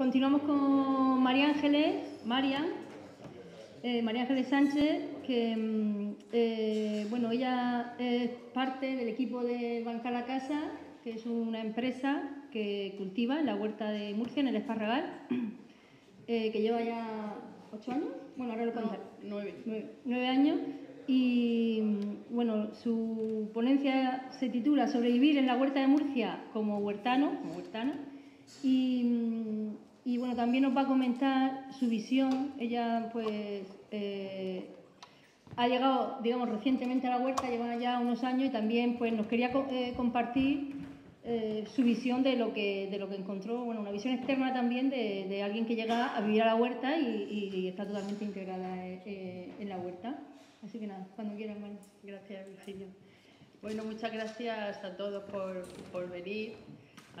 continuamos con María Ángeles, Marian, eh, María Ángeles Sánchez, que mm, eh, bueno, ella es parte del equipo de Banca La Casa, que es una empresa que cultiva en la huerta de Murcia, en el Esparragal, eh, que lleva ya ocho años, bueno, ahora lo No, contaré. nueve. nueve, nueve años y mm, bueno, su ponencia se titula Sobrevivir en la huerta de Murcia como huertano, como huertana y, mm, y, bueno, también nos va a comentar su visión. Ella pues eh, ha llegado, digamos, recientemente a la huerta, lleva ya unos años y también pues nos quería eh, compartir eh, su visión de lo que de lo que encontró, bueno, una visión externa también de, de alguien que llega a vivir a la huerta y, está totalmente integrada en la huerta. Así que nada, cuando quieran, María. Gracias, Virginia. Bueno, muchas gracias a todos por, por venir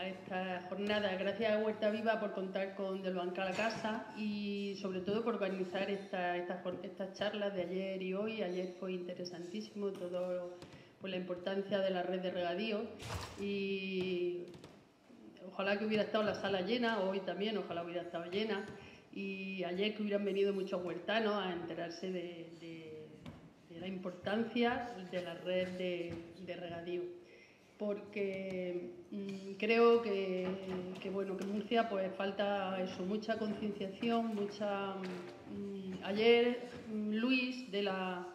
esta jornada. Gracias a Huerta Viva por contar con Del Banca a la Casa y sobre todo por organizar esta- esta estas charlas de ayer y hoy. Ayer fue interesantísimo todo por la importancia de la red de regadío y ojalá que hubiera estado la sala llena, hoy también, ojalá hubiera estado llena. Y ayer que hubieran venido muchos huertanos a enterarse de, la importancia de la red de regadío. Porque mm, creo que, que, bueno, que Murcia pues falta eso, mucha concienciación, mucha... mm, ayer mm, Luis de la,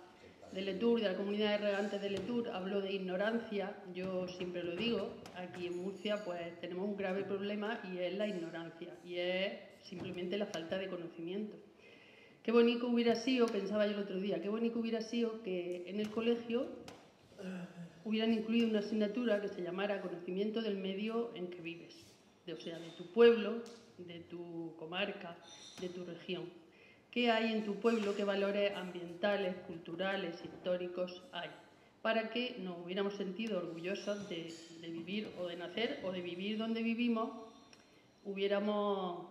de Letour, de la comunidad de regantes de Letour, habló de ignorancia. Yo siempre lo digo, aquí en Murcia pues tenemos un grave problema y es la ignorancia y es simplemente la falta de conocimiento. Qué bonito hubiera sido, pensaba yo el otro día, qué bonito hubiera sido que en el colegio hubieran incluido una asignatura que se llamara Conocimiento del medio en que vives, de, o sea, de tu pueblo, de tu comarca, de tu región. ¿Qué hay en tu pueblo? ¿Qué valores ambientales, culturales, históricos hay? Para que nos hubiéramos sentido orgullosos de, de vivir o de nacer o de vivir donde vivimos, hubiéramos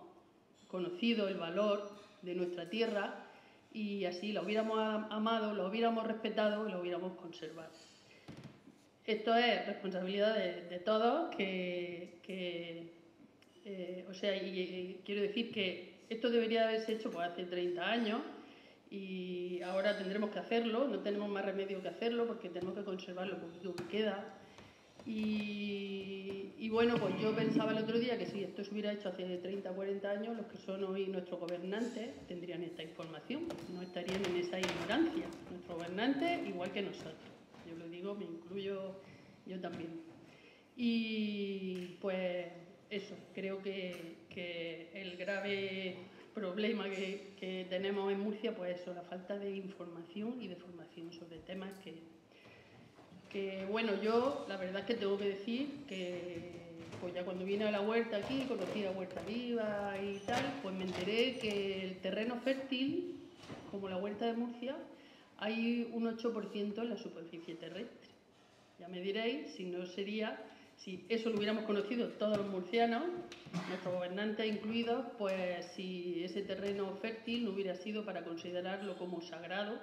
conocido el valor de nuestra tierra y así la hubiéramos am- amado, la hubiéramos respetado y la hubiéramos conservado. Esto es responsabilidad de, de todos, que, eh, o sea, y, quiero decir que esto debería haberse hecho hace 30 años y ahora tendremos que hacerlo, no tenemos más remedio que hacerlo porque tenemos que conservar lo poquito que queda. Y, y bueno, pues yo pensaba el otro día que si esto se hubiera hecho hace 30 o 40 años, los que son hoy nuestros gobernantes tendrían esta información, no estarían en esa ignorancia. Nuestros gobernantes igual que nosotros. Yo lo digo, me incluyo yo también. Y pues eso, creo que, que el grave problema que, que tenemos en Murcia, pues eso, la falta de información y de formación sobre temas que, que bueno, yo la verdad es que tengo que decir que pues ya cuando vine a la huerta aquí, conocí la huerta viva y tal, pues me enteré que el terreno fértil, como la huerta de Murcia, hay un 8% en la superficie terrestre. Ya me diréis si no sería, si eso lo hubiéramos conocido todos los murcianos, nuestros gobernantes incluidos, pues si ese terreno fértil no hubiera sido para considerarlo como sagrado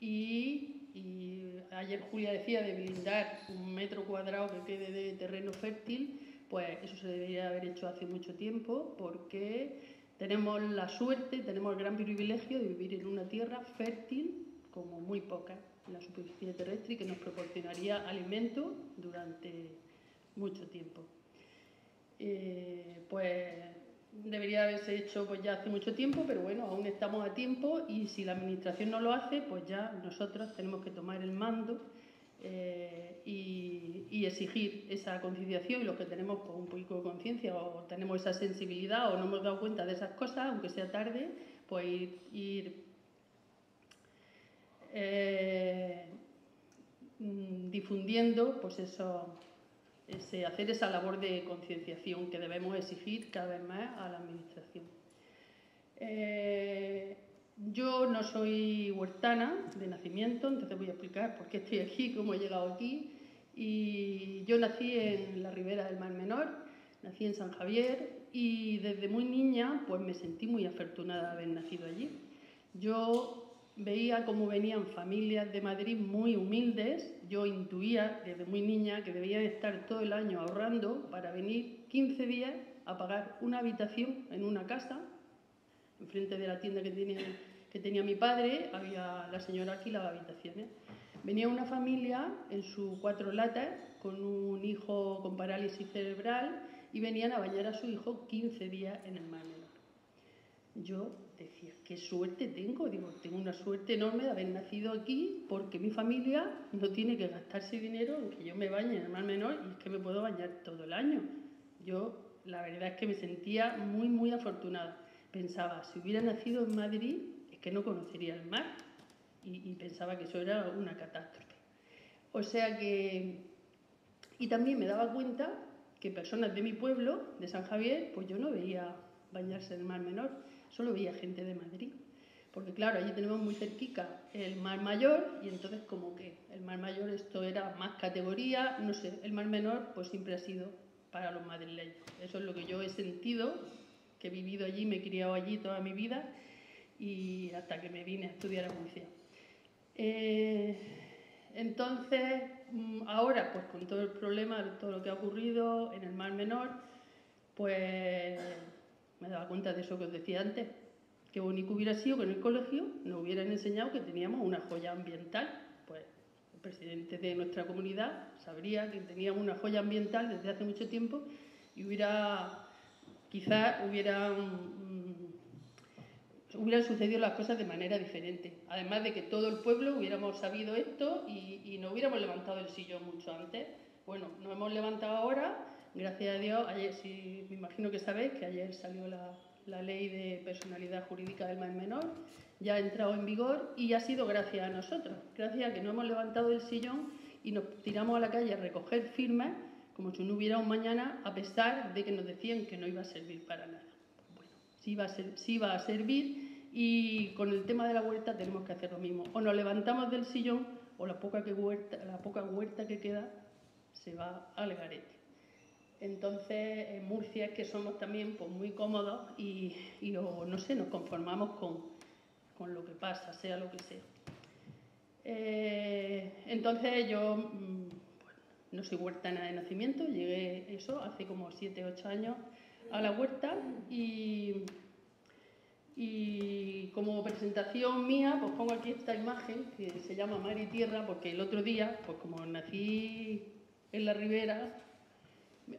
y, y ayer Julia decía de blindar un metro cuadrado que quede de terreno fértil, pues eso se debería haber hecho hace mucho tiempo porque tenemos la suerte, tenemos el gran privilegio de vivir en una tierra fértil como muy poca en la superficie terrestre que nos proporcionaría alimento durante mucho tiempo. Eh, pues debería haberse hecho pues ya hace mucho tiempo, pero bueno, aún estamos a tiempo y si la administración no lo hace, pues ya nosotros tenemos que tomar el mando eh, y, exigir esa concienciación y los que tenemos pues, un poquito de conciencia o tenemos esa sensibilidad o no hemos dado cuenta de esas cosas, aunque sea tarde, pues ir eh, mm, difundiendo pues eso, hacer esa labor de concienciación que debemos exigir cada vez más a la administración. Eh, yo no soy huertana de nacimiento, entonces voy a explicar por qué estoy aquí, cómo he llegado aquí. Y yo nací en la ribera del Mar Menor, nací en San Javier y desde muy niña pues me sentí muy afortunada de haber nacido allí. Yo veía cómo venían familias de Madrid muy humildes, yo intuía desde muy niña que debían estar todo el año ahorrando para venir 15 días a pagar una habitación en una casa, enfrente de la tienda que tenía, que tenía mi padre, había la señora alquilaba habitaciones. Venía una familia en sus cuatro latas con un hijo con parálisis cerebral y venían a bañar a su hijo 15 días en el mar. Yo decía, qué suerte tengo, digo, tengo una suerte enorme de haber nacido aquí porque mi familia no tiene que gastarse dinero en que yo me bañe en el mar menor y es que me puedo bañar todo el año. Yo la verdad es que me sentía muy, muy afortunada. Pensaba, si hubiera nacido en Madrid, es que no conocería el mar y, pensaba que eso era una catástrofe. O sea que, y también me daba cuenta que personas de mi pueblo, de San Javier, pues yo no veía bañarse en el Mar Menor, solo veía gente de Madrid. Porque claro, allí tenemos muy cerquita el Mar Mayor y entonces como que el Mar Mayor esto era más categoría, no sé, el Mar Menor pues siempre ha sido para los madrileños. Eso es lo que yo he sentido, que he vivido allí, me he criado allí toda mi vida y hasta que me vine a estudiar a Murcia. Eh, entonces, mm, ahora, pues con todo el problema todo lo que ha ocurrido en el Mar Menor, pues daba cuenta de eso que os decía antes. Qué bonito hubiera sido que en el colegio nos hubieran enseñado que teníamos una joya ambiental. Pues el presidente de nuestra comunidad sabría que teníamos una joya ambiental desde hace mucho tiempo y hubiera, quizás hubiera hubieran sucedido las cosas de manera diferente. Además de que todo el pueblo hubiéramos sabido esto y, y no hubiéramos levantado el sillón mucho antes. Bueno, nos hemos levantado ahora, gracias a Dios. Ayer, sí, me imagino que sabéis que ayer salió la, ley de personalidad jurídica del más menor, ya ha entrado en vigor y ha sido gracias a nosotros, gracias a que no hemos levantado el sillón y nos tiramos a la calle a recoger firmas como si no hubiera un mañana, a pesar de que nos decían que no iba a servir para nada. Bueno, sí va a servir y con el tema de la huerta tenemos que hacer lo mismo. O nos levantamos del sillón o la poca, que huerta, la poca huerta que queda se va al garete. Entonces, en Murcia es que somos también pues, muy cómodos y, no sé, nos conformamos con, con, lo que pasa, sea lo que sea. Eh, entonces yo mm, no soy huertana de nacimiento, llegué eso hace como 7, 8 años a la huerta y y como presentación mía, pues pongo aquí esta imagen que se llama Mar y Tierra, porque el otro día, pues como nací en la ribera,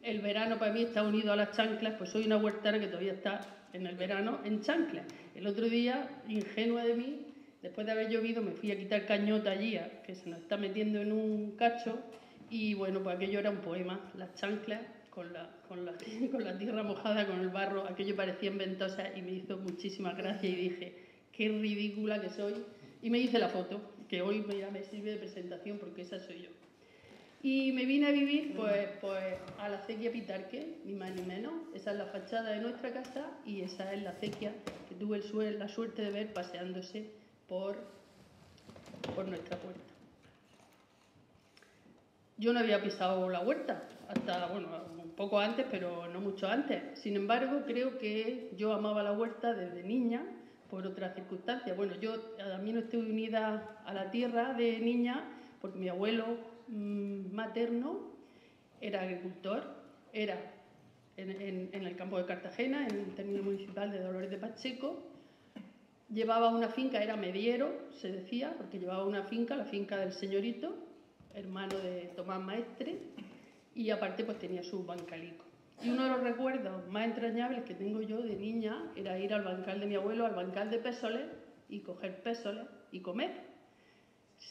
el verano para mí está unido a las chanclas, pues soy una huertana que todavía está en el verano en chanclas. El otro día, ingenua de mí, después de haber llovido, me fui a quitar cañota allí, que se nos está metiendo en un cacho, y bueno, pues aquello era un poema, las chanclas con la, con, la, tierra mojada, con el barro, aquello parecía en ventosa y me hizo muchísimas gracias y dije, qué ridícula que soy. Y me hice la foto, que hoy me, me sirve de presentación porque esa soy yo. Y me vine a vivir pues, pues a la acequia Pitarque, ni más ni menos. Esa es la fachada de nuestra casa y esa es la acequia que tuve el, la suerte de ver paseándose por, por nuestra puerta. Yo no había pisado la huerta, hasta, bueno, poco antes, pero no mucho antes. Sin embargo, creo que yo amaba la huerta desde niña por otras circunstancias. Bueno, yo no estoy unida a la tierra de niña porque mi abuelo mm, materno era agricultor, era en, el campo de Cartagena, en el término municipal de Dolores de Pacheco. Llevaba una finca, era mediero, se decía, porque llevaba una finca, la finca del señorito, hermano de Tomás Maestre, y aparte pues tenía su bancalico. Y uno de los recuerdos más entrañables que tengo yo de niña era ir al bancal de mi abuelo, al bancal de pésoles, y coger pésoles y comer.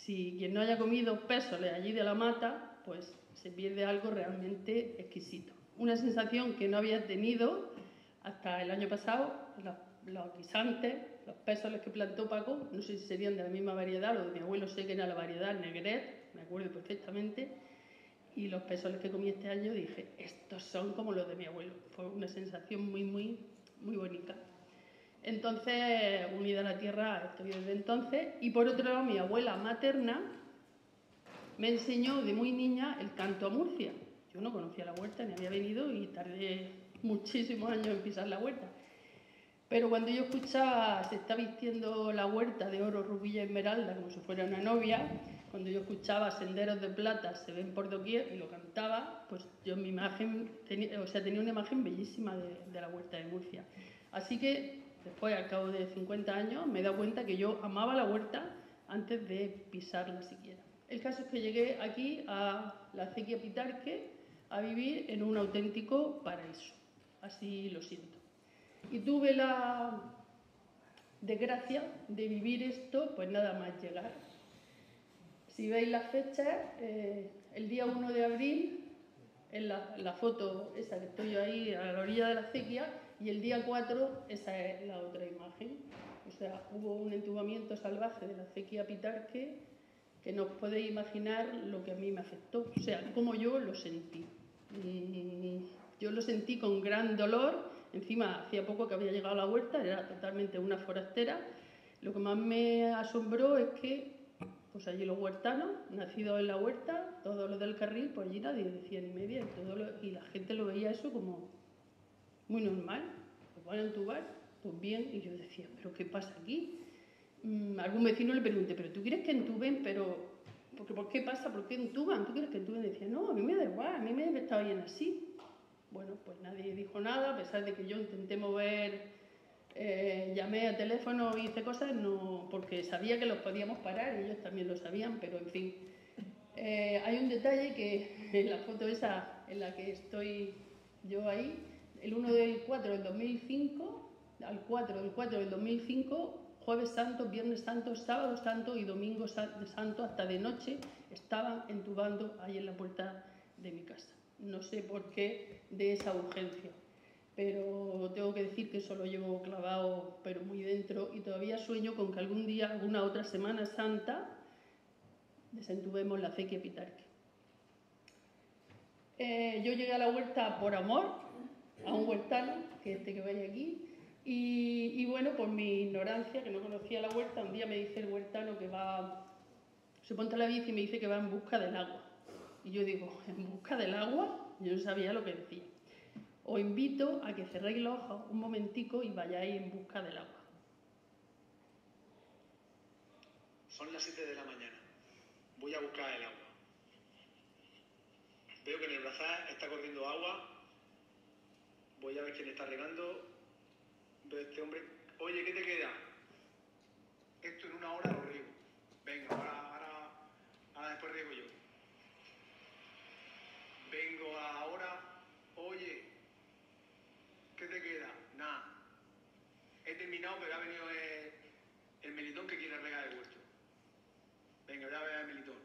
Si quien no haya comido pésoles allí de la mata, pues se pierde algo realmente exquisito. Una sensación que no había tenido hasta el año pasado, los, los guisantes, los pésoles que plantó Paco, no sé si serían de la misma variedad, lo de mi abuelo sé que era la variedad Negret, me acuerdo perfectamente, y los pesoles que comí este año dije, estos son como los de mi abuelo. Fue una sensación muy, muy, muy bonita. Entonces, unida a la tierra, estoy desde entonces. Y por otro lado, mi abuela materna me enseñó de muy niña el canto a Murcia. Yo no conocía la huerta, ni había venido y tardé muchísimos años en pisar la huerta. Pero cuando yo escuchaba, se está vistiendo la huerta de oro, rubí y esmeralda como si fuera una novia, cuando yo escuchaba Senderos de Plata se ven por doquier y lo cantaba, pues yo mi imagen, tenía, o sea, tenía una imagen bellísima de, de la huerta de Murcia. Así que después, al cabo de 50 años, me he dado cuenta que yo amaba la huerta antes de pisarla siquiera. El caso es que llegué aquí a la acequia Pitarque a vivir en un auténtico paraíso. Así lo siento. Y tuve la desgracia de vivir esto, pues nada más llegar. Si veis las fechas, eh, el día 1 de abril, en la, la, foto esa que estoy ahí a la orilla de la acequia, y el día 4, esa es la otra imagen. O sea, hubo un entubamiento salvaje de la acequia Pitarque que no podéis imaginar lo que a mí me afectó, o sea, cómo yo lo sentí. Yo lo sentí con gran dolor, encima hacía poco que había llegado a la huerta, era totalmente una forastera. Lo que más me asombró es que pues allí los huertanos, nacidos en la huerta, todos los del carril, pues allí nadie decía ni media, y, todo y la gente lo veía eso como muy normal, pues van a entubar, pues bien, y yo decía, pero ¿qué pasa aquí? mmm, algún vecino le pregunté, ¿pero tú quieres que entuben? Pero, porque, ¿por qué pasa? ¿Por qué entuban? ¿Tú quieres que entuben? Y decía, no, a mí me da igual, a mí me estaba bien así. Bueno, pues nadie dijo nada, a pesar de que yo intenté mover, eh, llamé a teléfono y hice cosas, no, porque sabía que los podíamos parar, ellos también lo sabían, pero en fin. Eh, hay un detalle que en la foto esa en la que estoy yo ahí, el 1 del 4 del 2005, al 4 del 4 del 2005, jueves santo, viernes santo, sábado santo y domingo santo, hasta de noche, estaban entubando ahí en la puerta de mi casa. No sé por qué de esa urgencia, pero tengo que decir que eso lo llevo clavado, pero muy dentro, y todavía sueño con que algún día, alguna otra Semana Santa, desentubemos la acequia pitarque. Eh, yo llegué a la huerta por amor, a un huertano, que este que vaya aquí, y, bueno, por mi ignorancia, que no conocía la huerta, un día me dice el huertano que va, se ponte a la bici y me dice que va en busca del agua. Y yo digo, ¿en busca del agua? Yo no sabía lo que decía. Os invito a que cerréis los ojos un momentico y vayáis en busca del agua. Son las 7 de la mañana. Voy a buscar el agua. Veo que en el brazal está corriendo agua. Voy a ver quién está regando entonces este hombre, oye, ¿qué te queda? Esto en una hora lo riego. Venga, ahora, ahora, después riego yo. Vengo ahora, oye, ¿qué te queda? Nada. He terminado, pero ha venido el, el melitón que quiere regar el huerto. Venga, voy a ver el melitón.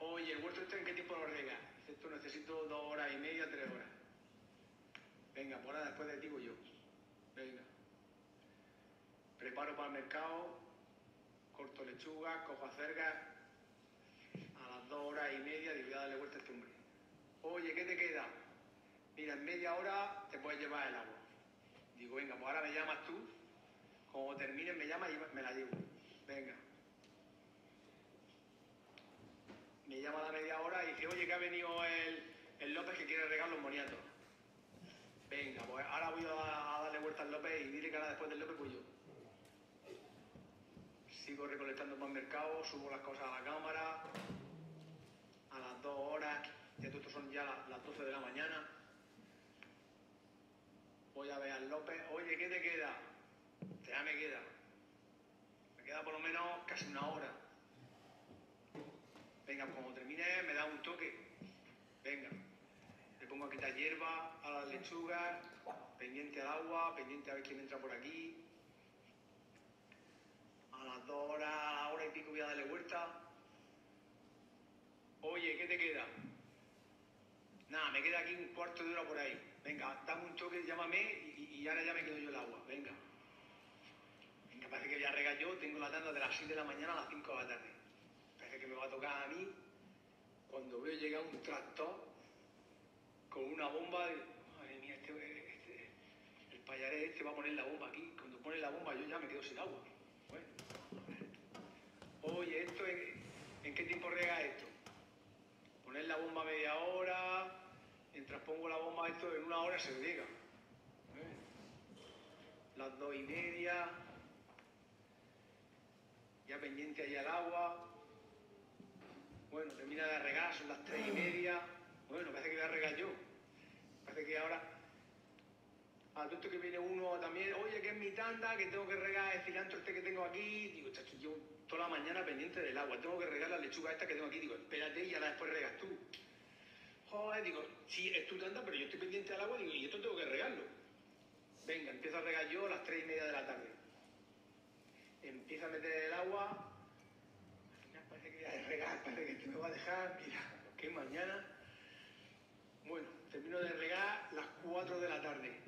Oye, ¿el huerto este en qué tiempo lo rega? Esto necesito dos horas y media, tres horas. Venga, por ahora después de ti voy yo. Venga. Preparo para el mercado, corto lechuga, cojo acergas. A las dos horas y media digo, voy a darle vuelta a este hombre. Oye, ¿qué te queda? Mira, en media hora te puedes llevar el agua. Digo, venga, pues ahora me llamas tú. Como termines me llamas y me la llevo. Venga. Me llama a la media hora y dice, oye, que ha venido el, el López que quiere regar los moniatos. Venga, pues ahora voy a, darle vuelta al López y dile que ahora después del López voy yo. Sigo recolectando el mercado, subo las cosas a la cámara. A las dos horas, ya estos son ya las, las 12 de la mañana. Voy a ver al López. Oye, ¿qué te queda? Ya me queda. Me queda por lo menos casi una hora. Venga, cuando termine me da un toque. Venga. Pongo a quitar hierba a las lechugas, pendiente al agua, pendiente a ver quién entra por aquí. A las dos horas, a la hora y pico voy a darle vuelta. Oye, ¿qué te queda? Nada, me queda aquí un cuarto de hora por ahí. Venga, dame un toque, llámame y, y ahora ya me quedo yo el agua. Venga. Venga, parece que voy a regar yo. Tengo la tanda de las 6 de la mañana a las 5 de la tarde. Parece que me va a tocar a mí cuando veo llegar un tractor con una bomba. Madre mía, este, este, el payaré este va a poner la bomba aquí. Cuando pone la bomba yo ya me quedo sin agua. Oye, ¿esto en, qué tiempo rega esto? Poner la bomba media hora, mientras pongo la bomba esto en una hora se riega. Las dos y media, ya pendiente ahí al agua, Bueno, termina de regar, son las tres y media. Bueno, parece que voy a regar yo. Parece que ahora. A todo esto que viene uno también, oye, que es mi tanda, que tengo que regar el cilantro este que tengo aquí. Digo, chacho, yo toda la mañana pendiente del agua, tengo que regar la lechuga esta que tengo aquí. Digo, espérate y ahora después regas tú. Joder, digo, sí, es tu tanda, pero yo estoy pendiente del agua, digo, y esto tengo que regarlo. Venga, empiezo a regar yo a las tres y media de la tarde. Empiezo a meter el agua. Al parece que voy a regar, parece que esto me va a dejar. Mira, que mañana. Termino de regar las 4 de la tarde.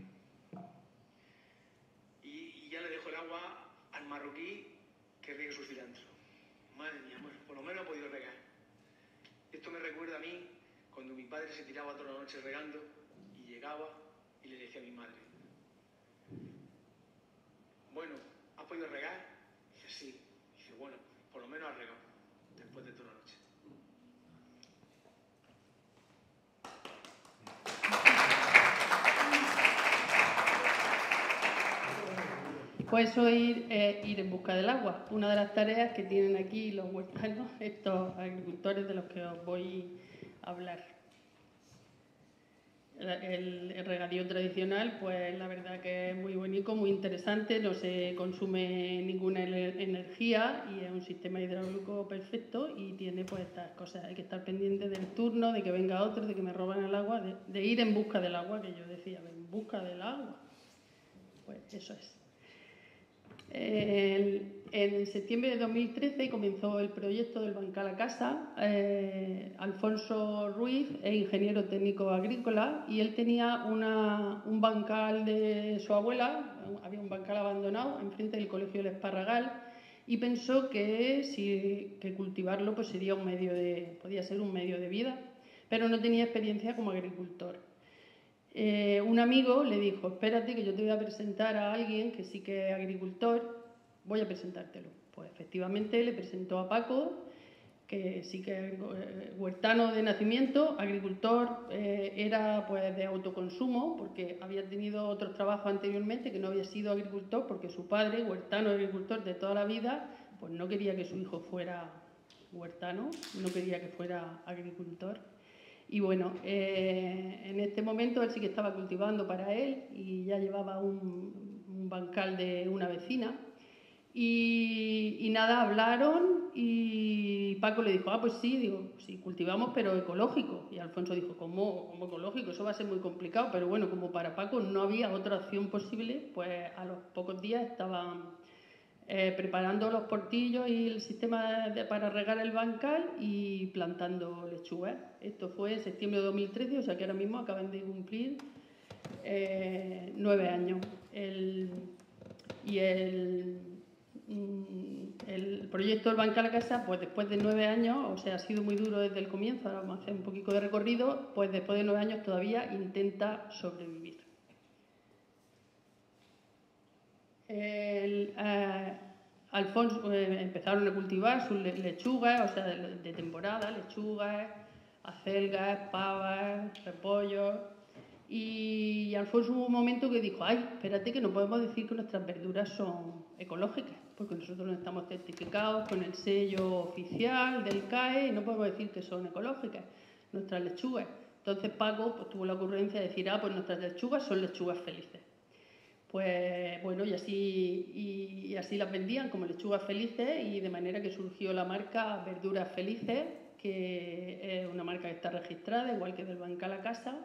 Y, ya le dejo el agua al marroquí que riegue su cilantro. Madre mía, bueno, por lo menos he podido regar. Esto me recuerda a mí cuando mi padre se tiraba toda la noche regando y llegaba y le decía a mi madre, bueno, ¿has podido regar? Dice, sí. Dice, bueno, por lo menos has regado después de toda la noche. Pues eso ir, eh, ir en busca del agua. Una de las tareas que tienen aquí los huertanos, estos agricultores de los que os voy a hablar. El, el regadío tradicional, pues la verdad que es muy bonito, muy interesante, no se consume ninguna energía y es un sistema hidráulico perfecto y tiene pues estas cosas. Hay que estar pendiente del turno, de que venga otro, de que me roban el agua, de, de ir en busca del agua, que yo decía, en busca del agua. Pues eso es. El- en septiembre de 2013 comenzó el proyecto del Bancal a Casa. Eh, Alfonso Ruiz es ingeniero técnico agrícola y él tenía un bancal de su abuela, había un bancal abandonado enfrente del colegio del Esparragal y pensó que, si, que cultivarlo pues sería un medio de, podía ser un medio de vida, pero no tenía experiencia como agricultor. Eh, un amigo le dijo, espérate que yo te voy a presentar a alguien que sí que es agricultor, voy a presentártelo. Pues efectivamente le presentó a Paco, que sí que es eh, huertano de nacimiento, agricultor, eh, era pues de autoconsumo, porque había tenido otros trabajos anteriormente que no había sido agricultor, porque su padre, huertano agricultor de toda la vida, pues no quería que su hijo fuera huertano, no quería que fuera agricultor. Y bueno, eh, en este momento él sí que estaba cultivando para él y ya llevaba un, un bancal de una vecina. Y, y nada, hablaron y Paco le dijo, ah, pues sí, digo, sí, cultivamos pero ecológico. Y Alfonso dijo, ¿cómo, cómo ecológico? Eso va a ser muy complicado. Pero bueno, como para Paco no había otra opción posible, pues a los pocos días estaban eh, preparando los portillos y el sistema para regar el bancal y plantando lechugas. Esto fue en septiembre de 2013, o sea que ahora mismo acaban de cumplir eh, nueve años. El- y el, mm, el proyecto del Bancal a Casa, pues después de nueve años, o sea, ha sido muy duro desde el comienzo, ahora vamos a hacer un poquito de recorrido, pues después de nueve años todavía intenta sobrevivir. Eh, Alfonso eh, empezaron a cultivar sus le- lechugas, o sea, de, de temporada, lechugas, acelgas, pavas, repollos. Y Alfonso hubo un momento que dijo, ay, espérate que no podemos decir que nuestras verduras son ecológicas, porque nosotros no estamos certificados con el sello oficial del CAE y no podemos decir que son ecológicas nuestras lechugas. Entonces Paco pues, tuvo la ocurrencia de decir, ah, pues nuestras lechugas son lechugas felices. Pues bueno, y así, y, así las vendían como lechugas felices y de manera que surgió la marca Verduras Felices, que es una marca que está registrada, igual que del Bancal a Casa.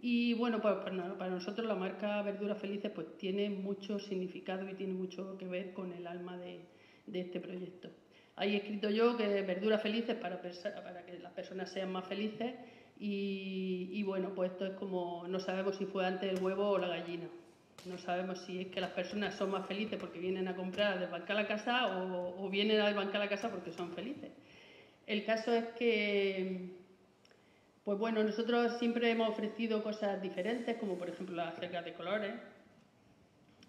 Y bueno, pues para para nosotros la marca Verduras Felices pues tiene mucho significado y tiene mucho que ver con el alma de, este proyecto. Ahí he escrito yo que verduras felices para, para que las personas sean más felices y, y bueno, pues esto es como no sabemos si fue antes el huevo o la gallina. No sabemos si es que las personas son más felices porque vienen a comprar del bancal a casa o, o vienen al bancal a casa porque son felices. El caso es que, pues bueno, nosotros siempre hemos ofrecido cosas diferentes, como por ejemplo las cercas de colores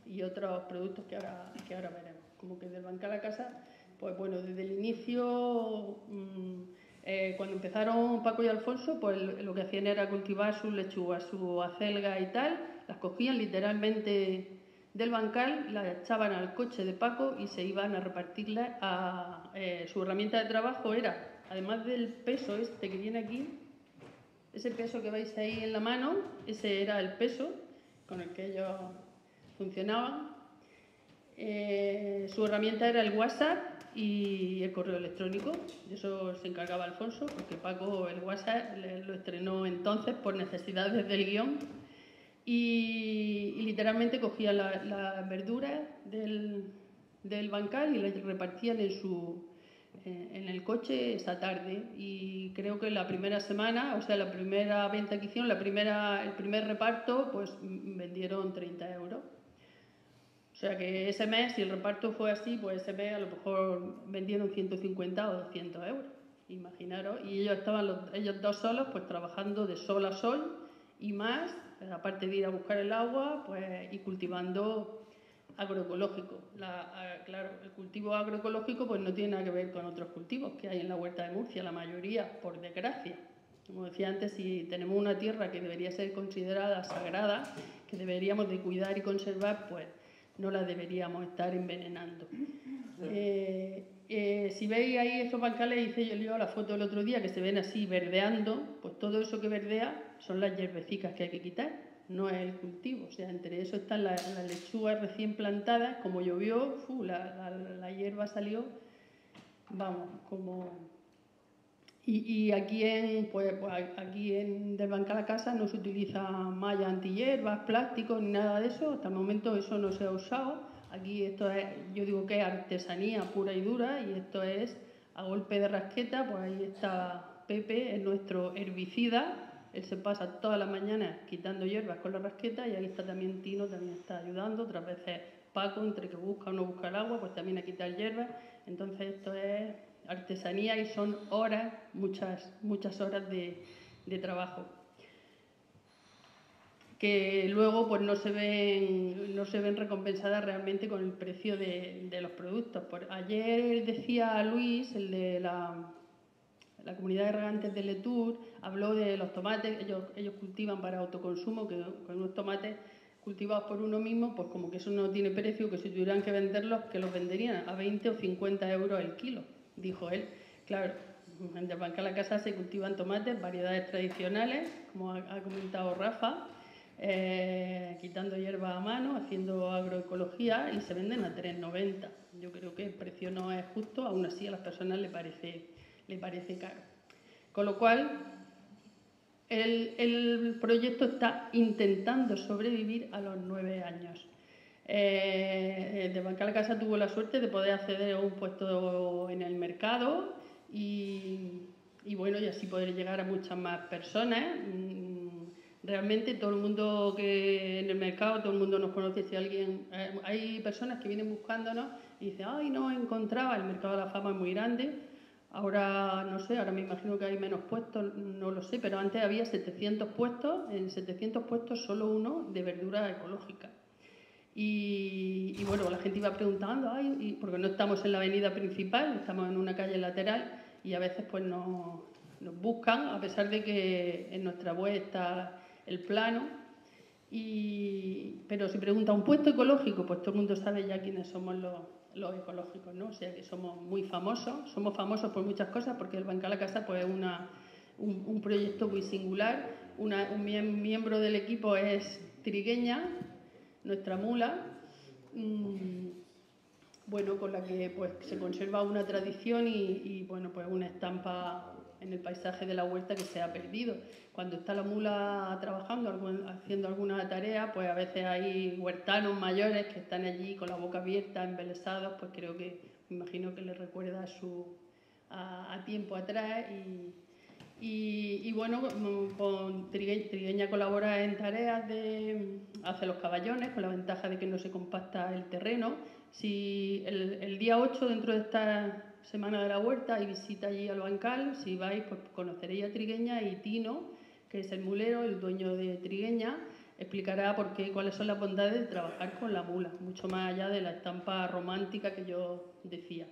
y otros productos que ahora, que ahora veremos. Como que del bancal a casa, pues bueno, desde el inicio, mm, eh, cuando empezaron Paco y Alfonso, pues lo que hacían era cultivar sus lechugas, su acelga y tal, las cogían literalmente del bancal, las echaban al coche de Paco y se iban a repartirlas a... eh, su herramienta de trabajo era además del peso este que tiene aquí, ese peso que veis ahí en la mano, ese era el peso con el que ellos funcionaban. Eh, su herramienta era el WhatsApp y el correo electrónico. De eso se encargaba Alfonso, porque Paco el WhatsApp lo estrenó entonces por necesidades del guion. Y, literalmente cogían las verduras del, del bancal y las repartían en su, eh, en el coche esa tarde y creo que la primera semana, o sea, la primera venta que hicieron, la primera, el primer reparto, pues vendieron 30 euros. O sea que ese mes, si el reparto fue así, pues ese mes a lo mejor vendieron 150 o 200 euros. Imaginaros, y ellos estaban ellos dos solos, pues trabajando de sol a sol y más, aparte de ir a buscar el agua, pues y cultivando agroecológico. claro, el cultivo agroecológico pues no tiene nada que ver con otros cultivos que hay en la huerta de Murcia, la mayoría, por desgracia. Como decía antes, si tenemos una tierra que debería ser considerada sagrada, que deberíamos de cuidar y conservar, pues no la deberíamos estar envenenando. Eh, eh, si veis ahí esos bancales, hice yo, yo la foto el otro día, que se ven así verdeando, pues todo eso que verdea son las hierbecicas que hay que quitar no es el cultivo. O sea, entre eso están las, lechugas recién plantadas, como llovió, la, hierba salió, vamos, como... Y, aquí en, pues, pues aquí en Del Banca la Casa no se utiliza malla antihierbas, plástico ni nada de eso. Hasta el momento eso no se ha usado. Aquí esto es, yo digo que es artesanía pura y dura y esto es a golpe de rasqueta, pues ahí está Pepe, es nuestro herbicida, él se pasa todas las mañanas quitando hierbas con la rasqueta y ahí está también Tino, también está ayudando. Otras veces Paco, entre que busca o no busca el agua, pues también a quitar hierbas. Entonces esto es artesanía y son horas, muchas, muchas horas de, trabajo que luego pues no se ven no se ven recompensadas realmente con el precio de, los productos. Ayer decía Luis, el de la comunidad de regantes de Letour habló de los tomates, ellos, ellos cultivan para autoconsumo, que con unos tomates cultivados por uno mismo, pues como que eso no tiene precio, que si tuvieran que venderlos, que los venderían a 20 o 50 euros el kilo, dijo él. Claro, en Banca la Casa se cultivan tomates, variedades tradicionales, como ha, comentado Rafa, eh, quitando hierba a mano, haciendo agroecología y se venden a 3,90. Yo creo que el precio no es justo, aún así a las personas les parece le parece caro. Con lo cual, el, proyecto está intentando sobrevivir a los nueve años. Eh, de Banca la Casa tuvo la suerte de poder acceder a un puesto en el mercado y, bueno, y así poder llegar a muchas más personas. Realmente todo el mundo que en el mercado, todo el mundo nos conoce. Si alguien, eh, hay personas que vienen buscándonos y dicen, ay, no encontraba, el mercado de la fama es muy grande Ahora, no sé, ahora me imagino que hay menos puestos, no lo sé, pero antes había 700 puestos, en 700 puestos solo uno de verdura ecológica. Y, bueno, la gente iba preguntando, Ay, porque no estamos en la avenida principal, estamos en una calle lateral y a veces pues nos, nos buscan, a pesar de que en nuestra web está el plano. Y, pero si pregunta un puesto ecológico, pues todo el mundo sabe ya quiénes somos los, los ecológicos, ¿no? O sea que somos muy famosos, somos famosos por muchas cosas porque el Banca la Casa pues, es una, un, proyecto muy singular. Una, un miembro del equipo es Trigueña, nuestra mula, mm, bueno, con la que pues, se conserva una tradición y, y bueno, pues una estampa en el paisaje de la huerta que se ha perdido. Cuando está la mula trabajando, haciendo alguna tarea, pues a veces hay huertanos mayores que están allí con la boca abierta, embelesados, pues creo que, me imagino que les recuerda a, su, a, tiempo atrás y, y, bueno, con Trigueña, colabora en tareas de hacer los caballones, con la ventaja de que no se compacta el terreno. Si el, el día 8, dentro de esta Semana de la Huerta y visita allí al bancal. Si vais, pues conoceréis a Trigueña y Tino, que es el mulero, el dueño de Trigueña, explicará por qué, cuáles son las bondades de trabajar con la mula, mucho más allá de la estampa romántica que yo decía.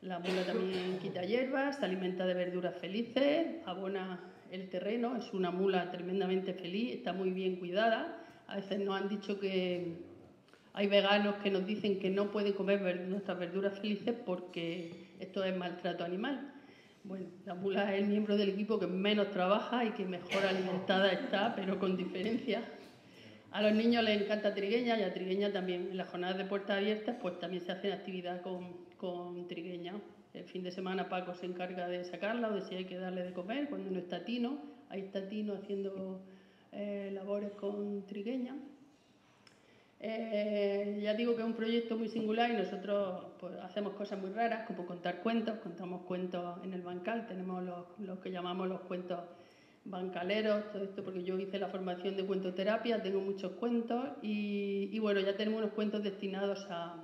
La mula también quita hierbas, se alimenta de verduras felices, abona el terreno, es una mula tremendamente feliz, está muy bien cuidada. A veces nos han dicho que hay veganos que nos dicen que no pueden comer nuestras verduras felices porque esto es maltrato animal. Bueno, la mula es el miembro del equipo que menos trabaja y que mejor alimentada está, pero con diferencia. A los niños les encanta trigueña y a trigueña también. En las jornadas de puertas abiertas pues también se hace actividad con, con trigueña. El fin de semana Paco se encarga de sacarla o de si hay que darle de comer. Cuando no está Tino, ahí está Tino haciendo eh, labores con trigueña. Eh, ya digo que es un proyecto muy singular y nosotros pues, hacemos cosas muy raras, como contar cuentos, contamos cuentos en el bancal, tenemos los, que llamamos los cuentos bancaleros, todo esto porque yo hice la formación de cuentoterapia, tengo muchos cuentos y, bueno, ya tenemos unos cuentos destinados a,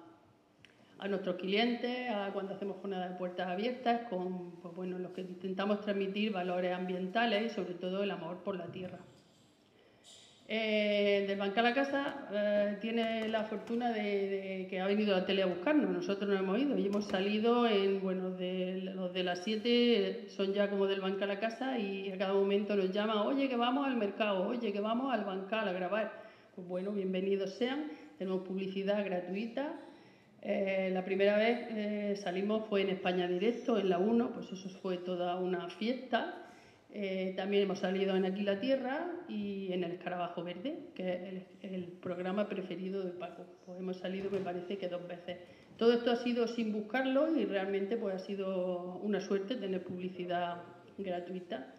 a nuestros clientes, a cuando hacemos jornadas de puertas abiertas, con pues bueno, los que intentamos transmitir valores ambientales y sobre todo el amor por la tierra. Eh, del Banca la Casa eh, tiene la fortuna de, que ha venido la tele a buscarnos. Nosotros no hemos ido y hemos salido en, bueno, de, los de las 7 son ya como del Banca la Casa y a cada momento nos llaman, oye, que vamos al mercado, oye, que vamos al Bancal a grabar. Pues bueno, bienvenidos sean. Tenemos publicidad gratuita. Eh, la primera vez eh, salimos fue en España Directo, en la 1, pues eso fue toda una fiesta. Eh, también hemos salido en Aquí la Tierra y en El Escarabajo Verde, que es el, programa preferido de Paco. Pues hemos salido, me parece que dos veces. Todo esto ha sido sin buscarlo y realmente pues, ha sido una suerte tener publicidad gratuita.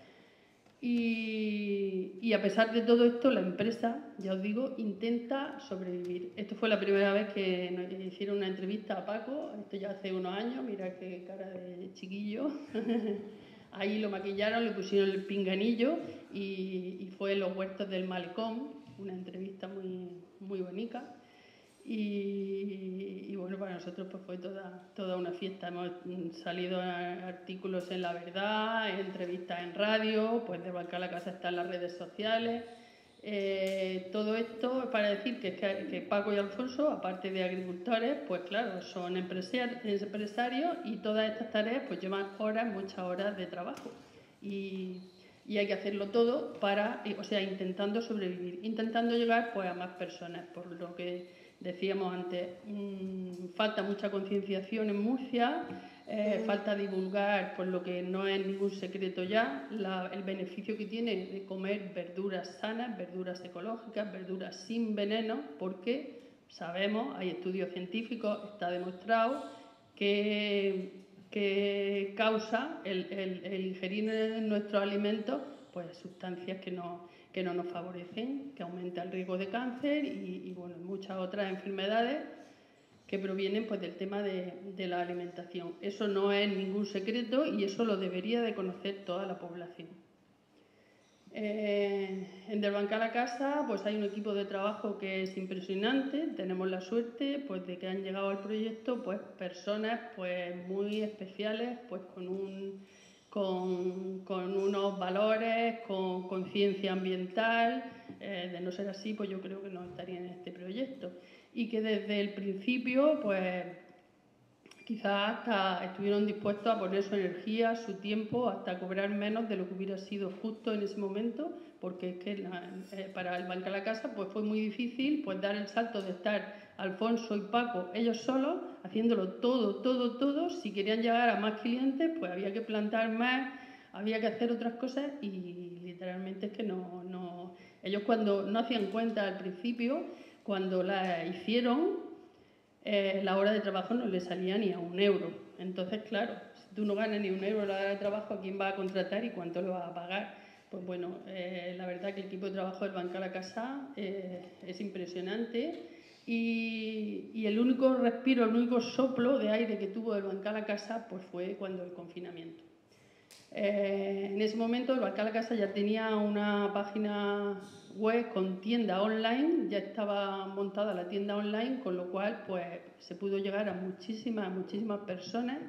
Y, y, a pesar de todo esto, la empresa, ya os digo, intenta sobrevivir. Esto fue la primera vez que nos hicieron una entrevista a Paco, esto ya hace unos años, mira qué cara de chiquillo. Ahí lo maquillaron, le pusieron el pinganillo y, fue en los huertos del malecón, una entrevista muy, muy bonita. Y, bueno, para nosotros pues fue toda, toda una fiesta. Hemos salido artículos en La Verdad, entrevistas en radio, pues de Banca la Casa está en las redes sociales. Eh, todo esto para decir que, que, Paco y Alfonso, aparte de agricultores, pues claro, son empresarios y todas estas tareas pues llevan horas, muchas horas de trabajo. Y, hay que hacerlo todo para, eh, o sea, intentando sobrevivir, intentando llegar pues a más personas, por lo que decíamos antes, mm, falta mucha concienciación en Murcia, eh, falta divulgar, por lo que no es ningún secreto ya, el beneficio que tiene de comer verduras sanas, verduras ecológicas, verduras sin veneno, porque sabemos, hay estudios científicos, está demostrado que, que causa el, el, ingerir en nuestros alimentos pues, sustancias que no, que no nos favorecen, que aumenta el riesgo de cáncer y, y bueno, muchas otras enfermedades que provienen pues, del tema de, la alimentación. Eso no es ningún secreto y eso lo debería de conocer toda la población. Eh, en Del a la Casa pues hay un equipo de trabajo que es impresionante. Tenemos la suerte pues, de que han llegado al proyecto pues, personas pues, muy especiales, pues, con, un, con, unos valores, con conciencia ambiental. Eh, de no ser así, pues yo creo que no estaría en este proyecto y que desde el principio, pues quizás hasta estuvieron dispuestos a poner su energía, su tiempo, hasta cobrar menos de lo que hubiera sido justo en ese momento, porque es que eh, para el Banco de la Casa pues fue muy difícil pues dar el salto de estar Alfonso y Paco ellos solos, haciéndolo todo, todo, todo, si querían llegar a más clientes, pues había que plantar más, había que hacer otras cosas y literalmente es que no, no. Ellos cuando no hacían cuenta al principio, cuando la hicieron, eh, la hora de trabajo no le salía ni a un euro. Entonces, claro, si tú no ganas ni un euro la hora de trabajo, ¿a quién va a contratar y cuánto le va a pagar? Pues bueno, eh, la verdad que el equipo de trabajo del Banco a la Casa eh, es impresionante y, y, el único respiro, el único soplo de aire que tuvo el Banco a la Casa pues fue cuando el confinamiento. en ese momento el Banco a la Casa ya tenía una página con tienda online, ya estaba montada la tienda online, con lo cual pues se pudo llegar a muchísimas, muchísimas personas.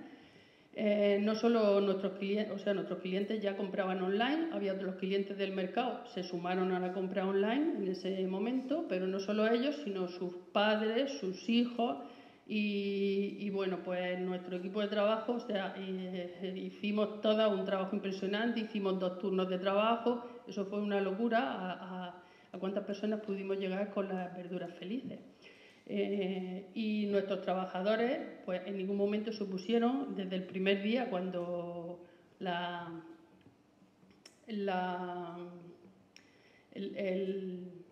Eh, no solo nuestros clientes, o sea, nuestros clientes ya compraban online, había otros clientes del mercado, se sumaron a la compra online en ese momento, pero no solo ellos, sino sus padres, sus hijos, y, bueno, pues nuestro equipo de trabajo, eh, hicimos todo un trabajo impresionante, hicimos dos turnos de trabajo, eso fue una locura a, cuántas personas pudimos llegar con las verduras felices. Eh, y nuestros trabajadores, pues en ningún momento supusieron, desde el primer día, cuando la, la el,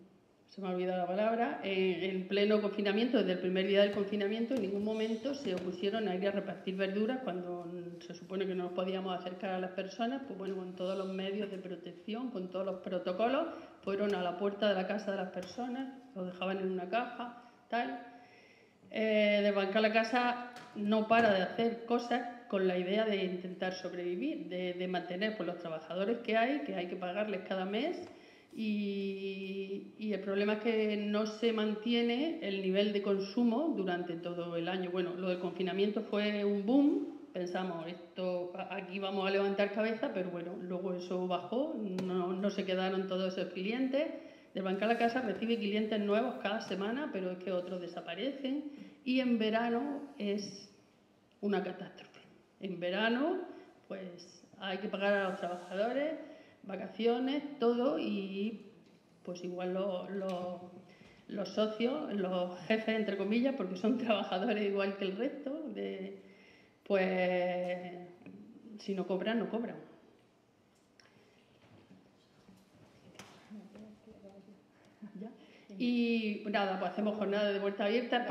se me ha olvidado la palabra, en, pleno confinamiento, desde el primer día del confinamiento, en ningún momento se opusieron a ir a repartir verduras cuando se supone que no nos podíamos acercar a las personas, pues bueno, con todos los medios de protección, con todos los protocolos, fueron a la puerta de la casa de las personas, lo dejaban en una caja, tal. Eh, de Banca la Casa no para de hacer cosas con la idea de intentar sobrevivir, de, de mantener pues, los trabajadores que hay, que hay que pagarles cada mes y, el problema es que no se mantiene el nivel de consumo durante todo el año. Bueno, lo del confinamiento fue un boom, pensamos, esto aquí vamos a levantar cabeza, pero bueno, luego eso bajó, no, se quedaron todos esos clientes. De Banca a la Casa recibe clientes nuevos cada semana, pero es que otros desaparecen. Y en verano es una catástrofe. En verano, pues hay que pagar a los trabajadores vacaciones, todo, y pues igual los socios, los jefes, entre comillas, porque son trabajadores igual que el resto, de, pues si no cobran, no cobran. Y nada, pues hacemos jornadas de vuelta abierta,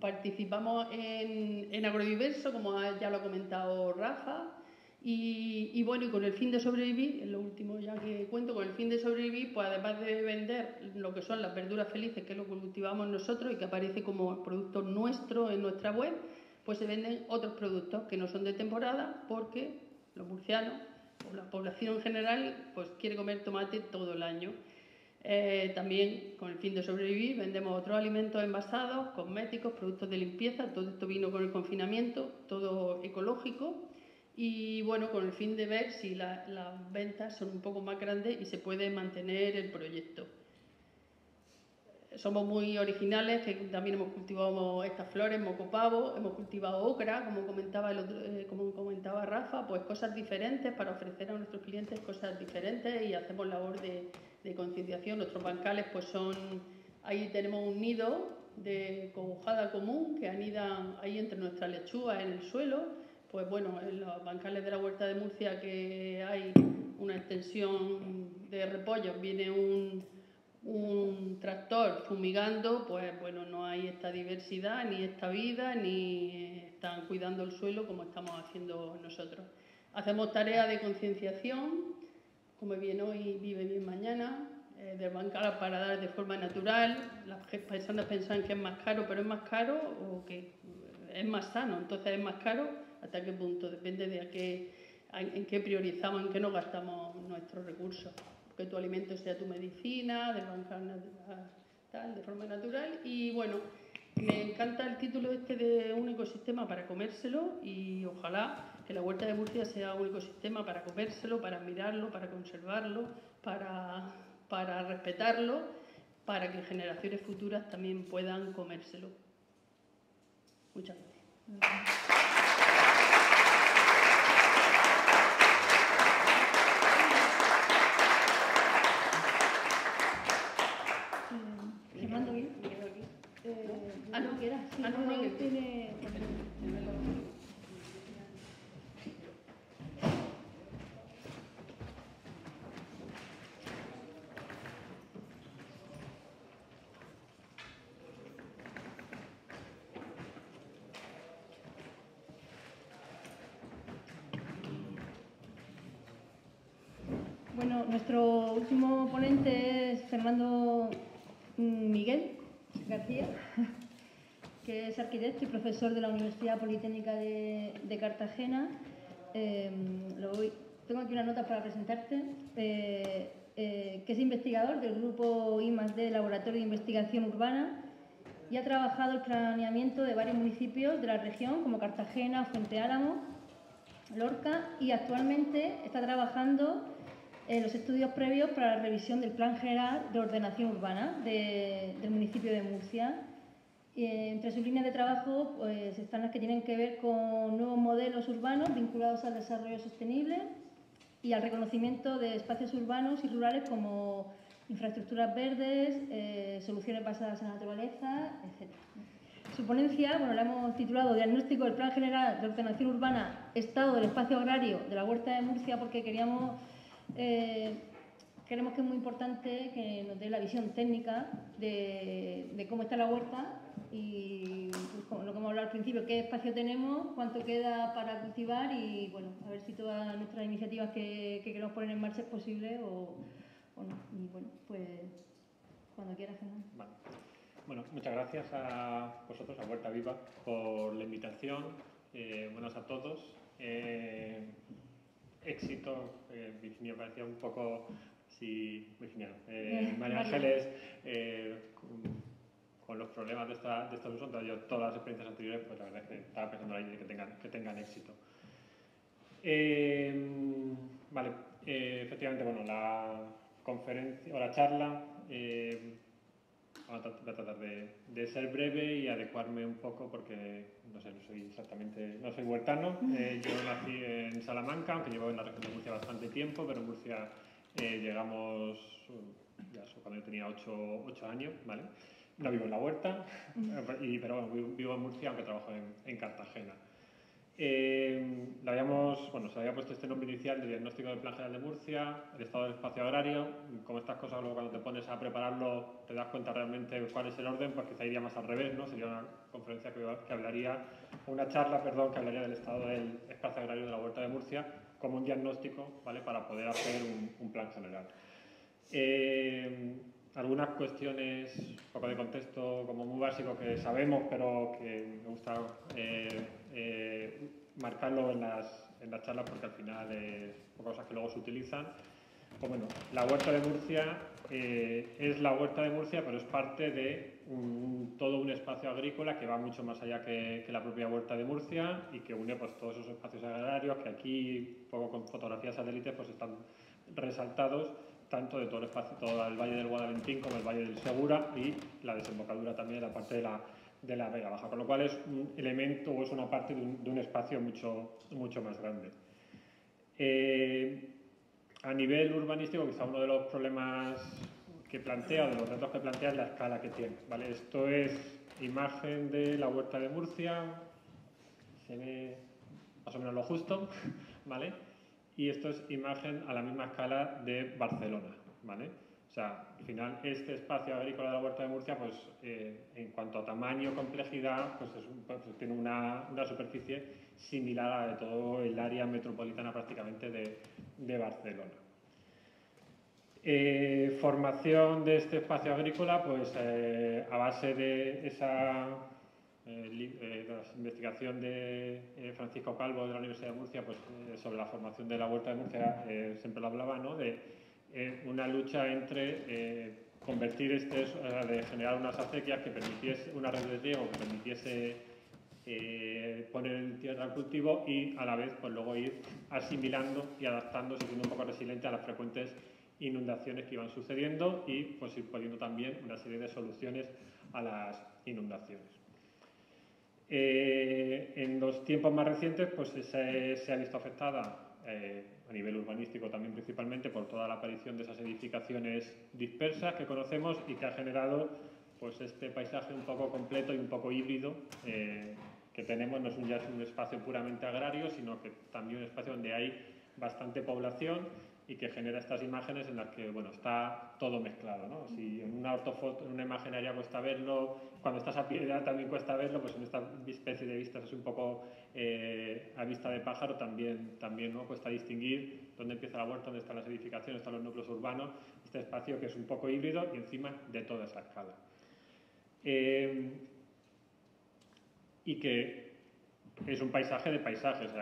participamos en, en Agrodiverso, como ya lo ha comentado Rafa, y, bueno, y con el fin de sobrevivir, lo último ya que cuento, con el fin de sobrevivir, pues además de vender lo que son las verduras felices, que lo cultivamos nosotros y que aparece como producto nuestro en nuestra web, pues se venden otros productos que no son de temporada porque los murcianos o la población en general pues quiere comer tomate todo el año. Eh, también con el fin de sobrevivir vendemos otros alimentos envasados, cosméticos, productos de limpieza, todo esto vino con el confinamiento, todo ecológico y bueno, con el fin de ver si las ventas son un poco más grandes y se puede mantener el proyecto. Somos muy originales, que también hemos cultivado estas flores, mocopavo, hemos cultivado ocra, como comentaba, el eh, como comentaba Rafa, pues cosas diferentes para ofrecer a nuestros clientes cosas diferentes y hacemos labor de, de concienciación. Nuestros bancales pues son, ahí tenemos un nido de cobujada común que anidan ahí entre nuestras lechugas en el suelo pues bueno, en los bancales de la Huerta de Murcia que hay una extensión de repollos, viene un, tractor fumigando, pues bueno, no hay esta diversidad, ni esta vida, ni están cuidando el suelo como estamos haciendo nosotros. Hacemos tareas de concienciación, como bien hoy, vive bien mañana, eh, del bancal para dar de forma natural. Las personas piensan que es más caro, pero es más caro o que es más sano, entonces es más caro hasta qué punto, depende de qué, en qué priorizamos, en qué no gastamos nuestros recursos. Que tu alimento sea tu medicina, de tal, de forma natural. Y bueno, me encanta el título este de un ecosistema para comérselo y ojalá que la huerta de Murcia sea un ecosistema para comérselo, para mirarlo, para conservarlo, para, para respetarlo, para que generaciones futuras también puedan comérselo. Muchas gracias. Bueno, nuestro último ponente es Fernando Miguel García, es arquitecto y profesor de la Universidad Politécnica de, Cartagena. Em, tengo aquí una nota para presentarte, eh, eh, que es investigador del grupo I+D Laboratorio de Investigación Urbana y ha trabajado el planeamiento de varios municipios de la región, como Cartagena, Fuente Álamo, Lorca, y actualmente está trabajando en los estudios previos para la revisión del Plan General de Ordenación Urbana del municipio de Murcia. Entre sus líneas de trabajo pues, están las que tienen que ver con nuevos modelos urbanos vinculados al desarrollo sostenible y al reconocimiento de espacios urbanos y rurales como infraestructuras verdes, eh, soluciones basadas en la naturaleza, etc. su ponencia, bueno, la hemos titulado Diagnóstico del Plan General de Ordenación Urbana, Estado del Espacio Agrario de la Huerta de Murcia, porque queríamos, eh, creemos que es muy importante que nos dé la visión técnica de, cómo está la huerta y pues, lo que hemos hablado al principio, qué espacio tenemos, cuánto queda para cultivar y, bueno, a ver si todas nuestras iniciativas que, queremos poner en marcha es posible o, no. Y, bueno, pues cuando quieras, Fernando. Bueno, muchas gracias a vosotros, a Huerta Viva, por la invitación. Eh, buenas a todos. Eh, éxito, eh, Virginia parecía un poco, sí, Virginia, eh, María Ángeles, con, los problemas de, esta, de estos asuntos, yo todas las experiencias anteriores, pues la verdad es que estaba pensando ahí que tengan, que tengan éxito. vale, efectivamente, bueno, la conferencia o la charla voy a tratar de, ser breve y adecuarme un poco porque no sé, no soy exactamente, no soy huertano. Eh, yo nací en Salamanca, aunque llevo en la región de Murcia bastante tiempo, pero en Murcia eh, llegamos ya cuando yo tenía 8, años, ¿vale? No vivo en la huerta, y, pero bueno, vivo en Murcia aunque trabajo en, en Cartagena. Eh, habíamos, bueno, se había puesto este nombre inicial de diagnóstico del Plan General de Murcia, el estado del espacio agrario. Como estas cosas, luego cuando te pones a prepararlo, te das cuenta realmente cuál es el orden, porque quizá iría más al revés, ¿no? Sería una conferencia que, hablaría, una charla, perdón, que hablaría del estado del espacio agrario de la Huerta de Murcia como un diagnóstico, ¿vale? Para poder hacer un, plan general. Eh, algunas cuestiones, un poco de contexto, como muy básico que sabemos, pero que me gusta eh, eh, marcarlo en las, en las charlas porque al final es cosas que luego se utilizan. Pues bueno, la huerta de Murcia eh, es la huerta de Murcia, pero es parte de todo un espacio agrícola que va mucho más allá que, la propia huerta de Murcia y que une pues, todos esos espacios agrarios que aquí, poco con fotografías satélites, pues están resaltados tanto de todo el espacio, todo el Valle del Guadalentín como el Valle del Segura y la desembocadura también de la parte de la, de la Vega Baja, con lo cual es un elemento o es una parte de un, espacio mucho, mucho más grande. Eh, a nivel urbanístico, quizá uno de los problemas que plantea, de los retos que plantea, es la escala que tiene. ¿vale? Esto es imagen de la huerta de Murcia, se ve más o menos lo justo, ¿vale? y esto es imagen a la misma escala de Barcelona, ¿vale? O sea, al final este espacio agrícola de la Huerta de Murcia, pues eh, en cuanto a tamaño, complejidad, pues, pues tiene una, una, superficie similar a de todo el área metropolitana prácticamente de, de Barcelona. Eh, formación de este espacio agrícola, pues eh, a base de esa eh, investigación de Francisco Calvo de la Universidad de Murcia pues, sobre la formación de la Huerta de Murcia, siempre lo hablaba, ¿no? de una lucha entre convertir este, de generar unas acequias que permitiese, una red de riego que permitiese poner en tierra el cultivo y a la vez pues luego ir asimilando y adaptándose, siendo un poco resiliente a las frecuentes inundaciones que iban sucediendo y pues ir poniendo también una serie de soluciones a las inundaciones. Eh, en los tiempos más recientes pues, se, ha visto afectada eh, a nivel urbanístico también principalmente por toda la aparición de esas edificaciones dispersas que conocemos y que ha generado pues, este paisaje un poco completo y un poco híbrido eh, que tenemos. No es un, ya es un espacio puramente agrario, sino que también un espacio donde hay bastante población y que genera estas imágenes en las que bueno, está todo mezclado. ¿no? Si en una ortofoto, en una imagen aérea cuesta verlo, cuando estás a pie también cuesta verlo, pues en esta especie de vistas es un poco eh, a vista de pájaro también, también ¿no? cuesta distinguir dónde empieza la huerta, dónde están las edificaciones, están los núcleos urbanos, este espacio que es un poco híbrido y encima de toda esa escala. Eh, y que es un paisaje de paisajes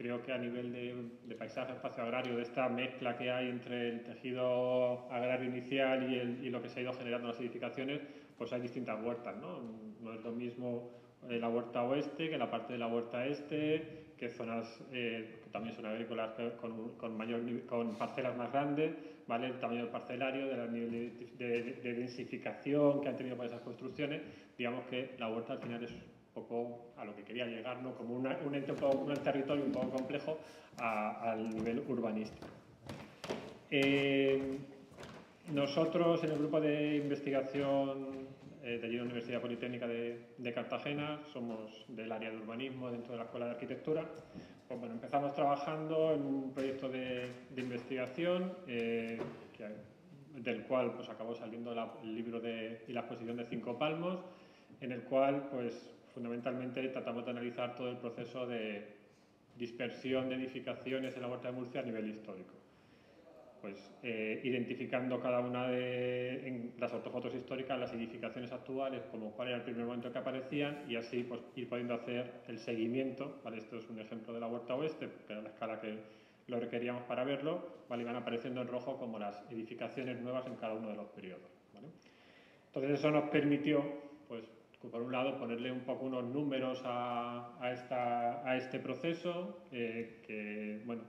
creo que a nivel de, paisaje, espacio agrario, de esta mezcla que hay entre el tejido agrario inicial y, lo que se ha ido generando en las edificaciones, pues hay distintas huertas, ¿no? No es lo mismo eh, la huerta oeste que la parte de la huerta este, que zonas eh, que también son agrícolas con, mayor, con parcelas más grandes, ¿vale? El tamaño del parcelario, del nivel de, de densificación que han tenido para esas construcciones, digamos que la huerta al final es poco a lo que quería llegar, como un, ente, un, territorio un poco complejo al nivel urbanístico. Eh, nosotros en el grupo de investigación eh, de la Universidad Politécnica de, Cartagena, somos del área de urbanismo dentro de la Escuela de Arquitectura. Pues bueno, empezamos trabajando en un proyecto de, investigación eh, del cual pues acabó saliendo el libro de, y la exposición de Cinco Palmos, en el cual pues fundamentalmente tratamos de analizar todo el proceso de dispersión de edificaciones en la Huerta de Murcia a nivel histórico pues, eh, identificando cada una de las ortofotos históricas las edificaciones actuales, como cuál era el primer momento que aparecían, y así pues, ir pudiendo hacer el seguimiento. ¿vale? Esto es un ejemplo de la Huerta Oeste, que era la escala que lo requeríamos para verlo, ¿vale? y van apareciendo en rojo como las edificaciones nuevas en cada uno de los periodos. Entonces eso nos permitió, por un lado, ponerle un poco unos números a, a, esta, a este proceso, eh, que, bueno,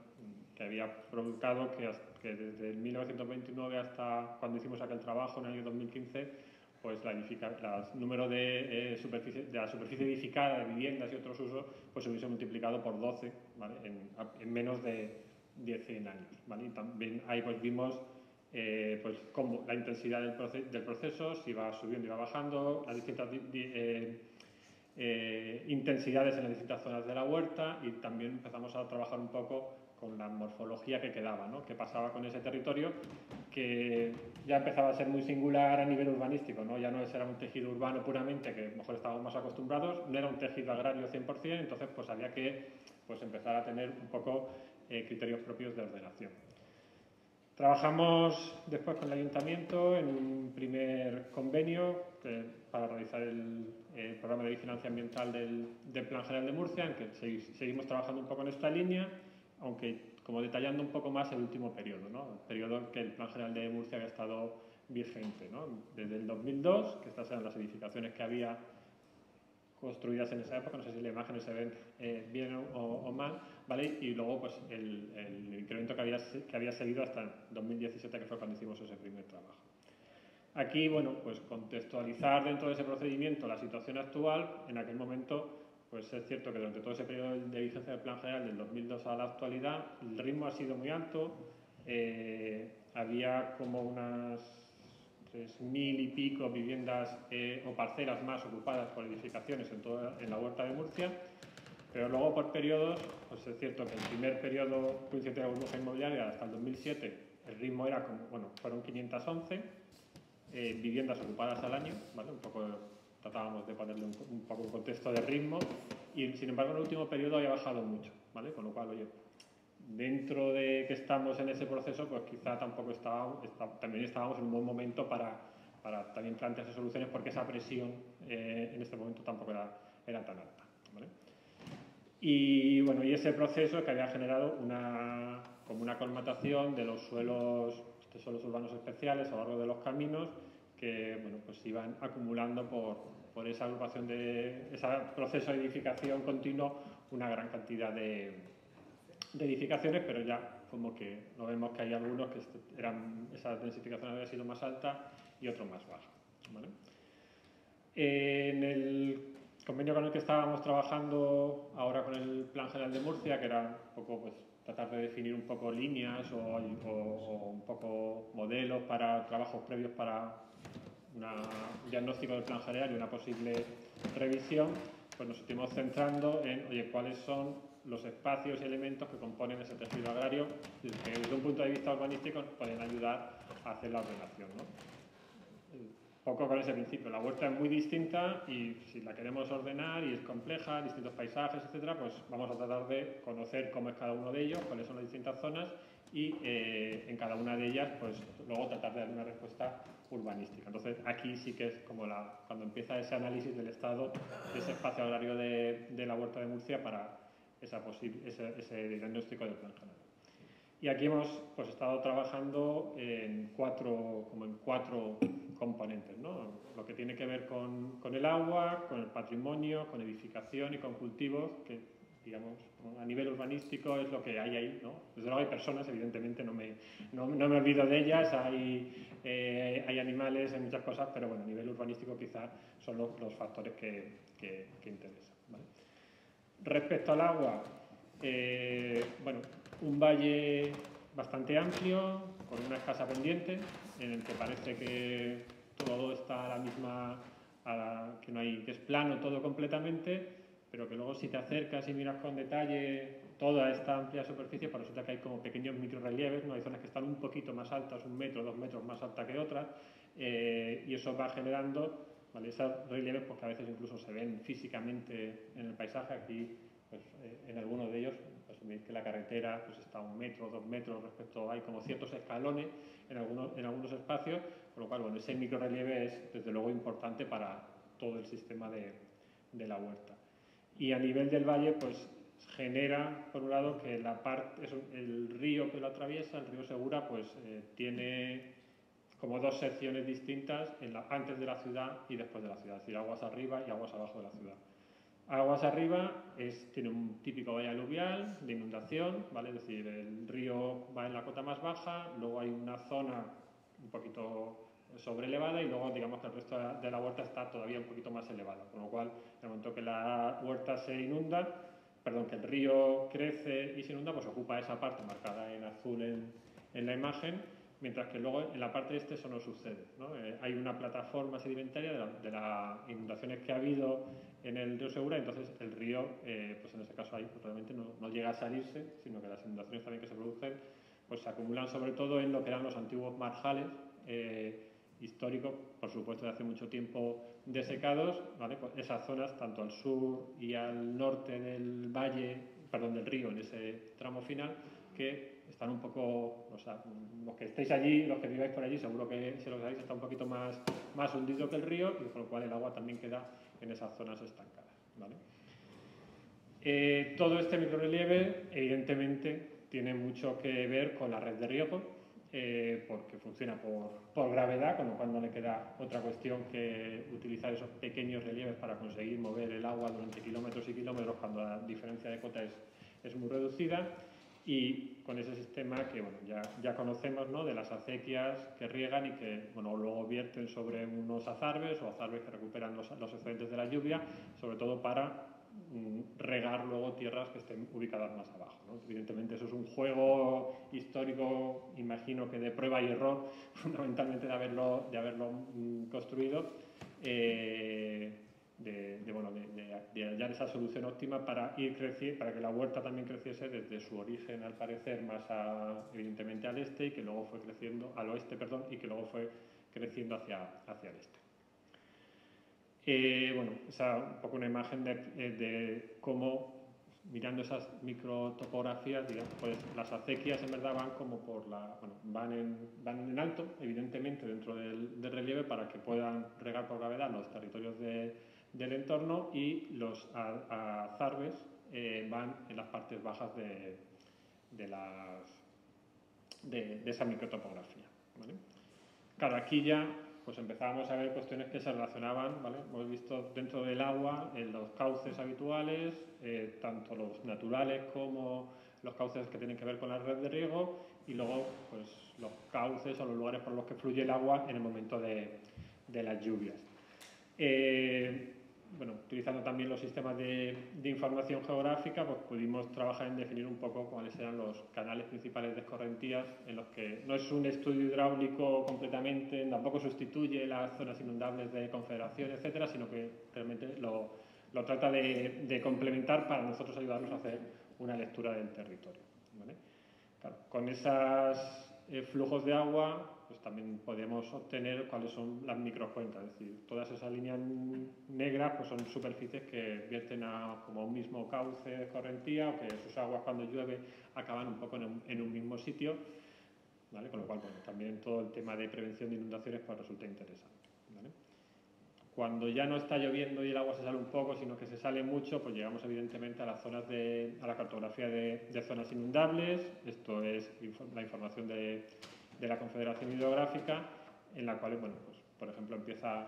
que había provocado que que desde 1929 hasta cuando hicimos aquel trabajo en el año 2015, pues la el número de, eh, superficie, de la superficie edificada de viviendas y otros usos pues se hubiese multiplicado por 12 ¿vale? en, en, menos de 10 años. ¿vale? Y también ahí pues vimos eh, pues cómo la intensidad del, proce del, proceso, si va subiendo y va bajando, las distintas eh, eh, intensidades en las distintas zonas de la huerta y también empezamos a trabajar un poco con la morfología que quedaba, ¿no? que pasaba con ese territorio, que ya empezaba a ser muy singular a nivel urbanístico, ¿no? ya no era un tejido urbano puramente, que mejor estábamos más acostumbrados, no era un tejido agrario 100%, entonces pues había que pues, empezar a tener un poco eh, criterios propios de ordenación. Trabajamos después con el ayuntamiento en un primer convenio que, para realizar el, el, programa de vigilancia ambiental del, del, Plan General de Murcia, en que seguimos trabajando un poco en esta línea aunque como detallando un poco más el último periodo, ¿no? el periodo en que el Plan General de Murcia había estado vigente, ¿no? desde el 2002, que estas eran las edificaciones que había construidas en esa época, no sé si las imágenes se ven eh, bien o, o, mal, ¿vale? y luego pues el, el, incremento que había, que había seguido hasta el 2017, que fue cuando hicimos ese primer trabajo. Aquí, bueno, pues contextualizar dentro de ese procedimiento la situación actual, en aquel momento pues es cierto que durante todo ese periodo de vigencia del Plan General del 2002 a la actualidad, el ritmo ha sido muy alto. Eh, había como unas 3.000 y pico viviendas eh, o parcelas más ocupadas por edificaciones en, toda, en la huerta de Murcia. Pero luego por periodos, pues es cierto que el primer periodo coincidente de la burbuja inmobiliaria hasta el 2007, el ritmo era como, bueno, fueron 511 eh, viviendas ocupadas al año, ¿vale? Un poco tratábamos de ponerle un, un, poco un contexto de ritmo y sin embargo en el último periodo había bajado mucho, ¿vale? Con lo cual, oye, dentro de que estamos en ese proceso, pues quizá tampoco estábamos, está, también estábamos en un buen momento para, para también plantearse soluciones porque esa presión eh, en este momento tampoco era, era tan alta, ¿vale? Y bueno, y ese proceso que había generado una, como una colmatación de los suelos, de suelos urbanos especiales a lo largo de los caminos, que bueno, pues iban acumulando por, por esa agrupación de ese proceso de edificación continuo una gran cantidad de, de, edificaciones, pero ya como que no vemos que hay algunos que eran, esa densificación había sido más alta y otros más baja. En el convenio con el que estábamos trabajando ahora con el Plan General de Murcia, que era un poco pues, tratar de definir un poco líneas o, un poco modelos para trabajos previos para un diagnóstico del plan general y una posible revisión, pues nos estuvimos centrando en, oye, cuáles son los espacios y elementos que componen ese tejido agrario que desde un punto de vista urbanístico pueden ayudar a hacer la ordenación. ¿no? Poco con ese principio. La huerta es muy distinta y si la queremos ordenar y es compleja, distintos paisajes, etcétera, pues vamos a tratar de conocer cómo es cada uno de ellos, cuáles son las distintas zonas y eh, en cada una de ellas, pues luego tratar de dar una respuesta urbanística. Entonces, aquí sí que es como la, cuando empieza ese análisis del estado de ese espacio agrario de, la Huerta de Murcia para ese, ese diagnóstico del plan general. Y aquí hemos pues, estado trabajando en cuatro, como en cuatro componentes, ¿no? lo que tiene que ver con, con, el agua, con el patrimonio, con edificación y con cultivos, que digamos, a nivel urbanístico es lo que hay ahí, ¿no? Desde luego hay personas, evidentemente no me, no, no me olvido de ellas, hay, eh, hay animales, hay muchas cosas, pero bueno, a nivel urbanístico quizás son los, los factores que, que, interesan. Respecto al agua, eh, bueno, un valle bastante amplio, con una escasa pendiente, en el que parece que todo está a la misma que no hay, que es plano todo completamente, pero que luego si te acercas y miras con detalle toda esta amplia superficie, pues resulta que hay como pequeños microrelieves, ¿no? hay zonas que están un poquito más altas, un metro, dos metros más altas que otras, eh, y eso va generando ¿vale? esos relieves porque a veces incluso se ven físicamente en el paisaje, aquí pues, eh, en algunos de ellos pues, veis que la carretera pues, está a un metro, dos metros respecto, hay como ciertos escalones en algunos, en algunos espacios, con lo cual bueno, ese microrelieve es desde luego importante para todo el sistema de, de la huerta. Y a nivel del valle, pues genera, por un lado, que la parte, el río que lo atraviesa, el río Segura, pues eh, tiene como dos secciones distintas en la, antes de la ciudad y después de la ciudad, es decir, aguas arriba y aguas abajo de la ciudad. Aguas arriba es, tiene un típico valle aluvial de inundación, ¿vale? es decir, el río va en la cota más baja, luego hay una zona un poquito sobrelevada y luego digamos que el resto de la huerta está todavía un poquito más elevada, con lo cual en el momento que la huerta se inunda, perdón, que el río crece y se inunda, pues ocupa esa parte marcada en azul en la imagen, mientras que luego en la parte este eso no sucede. ¿no? Eh, hay una plataforma sedimentaria de, las inundaciones que ha habido en el río Segura, entonces el río, eh, pues en ese caso ahí pues realmente no, no, llega a salirse, sino que las inundaciones también que se producen pues se acumulan sobre todo en lo que eran los antiguos marjales eh, históricos, por supuesto de hace mucho tiempo desecados, ¿vale? pues esas zonas tanto al sur y al norte del valle, perdón, del río en ese tramo final, que están un poco, o sea, los que estéis allí, los que viváis por allí, seguro que si lo sabéis está un poquito más, más hundido que el río y con lo cual el agua también queda en esas zonas estancadas. Eh, todo este microrelieve, evidentemente, tiene mucho que ver con la red de riego, eh, porque funciona por, por, gravedad, con lo cual no le queda otra cuestión que utilizar esos pequeños relieves para conseguir mover el agua durante kilómetros y kilómetros cuando la diferencia de cota es, es muy reducida y con ese sistema que bueno, ya, ya conocemos ¿no? de las acequias que riegan y que bueno, luego vierten sobre unos azarbes o azarbes que recuperan los, los excedentes de la lluvia, sobre todo para mm, regar luego tierras que estén ubicadas más abajo. ¿no? Evidentemente eso es un juego histórico, imagino que de prueba y error, fundamentalmente de haberlo, de haberlo mm, construido. Eh, de, bueno, de, hallar esa solución óptima para ir creciendo, para que la huerta también creciese desde su origen, al parecer, más evidentemente al este y que luego fue creciendo, al oeste, perdón, y que luego fue creciendo hacia, hacia el este. Eh, bueno, esa un poco una imagen de, eh, cómo, mirando esas microtopografías, digamos, pues las acequias en verdad van como por la, bueno, van en, van en alto, evidentemente, dentro del, del relieve para que puedan regar por gravedad los territorios de, del entorno y los azarbes eh, van en las partes bajas de, de, las, de, esa microtopografía. ¿vale? Claro, aquí ya pues empezábamos a ver cuestiones que se relacionaban, ¿vale? hemos visto dentro del agua, en los cauces habituales, eh, tanto los naturales como los cauces que tienen que ver con la red de riego y luego pues, los cauces o los lugares por los que fluye el agua en el momento de, de las lluvias. Eh, bueno, utilizando también los sistemas de, información geográfica, pues pudimos trabajar en definir un poco cuáles eran los canales principales de escorrentías, en los que no es un estudio hidráulico completamente, tampoco sustituye las zonas inundables de confederación, etcétera, sino que realmente lo, trata de, complementar para nosotros ayudarnos a hacer una lectura del territorio. con esos eh, flujos de agua pues también podemos obtener cuáles son las microcuencas, es decir, todas esas líneas negras pues son superficies que vierten a como un mismo cauce de correntía o que sus aguas cuando llueve acaban un poco en un, mismo sitio, ¿vale? con lo cual también todo el tema de prevención de inundaciones pues resulta interesante. Cuando ya no está lloviendo y el agua se sale un poco, sino que se sale mucho, pues llegamos evidentemente a las zonas de, a la cartografía de, de zonas inundables. Esto es la información de, de la Confederación Hidrográfica, en la cual, bueno, pues, por ejemplo, empieza,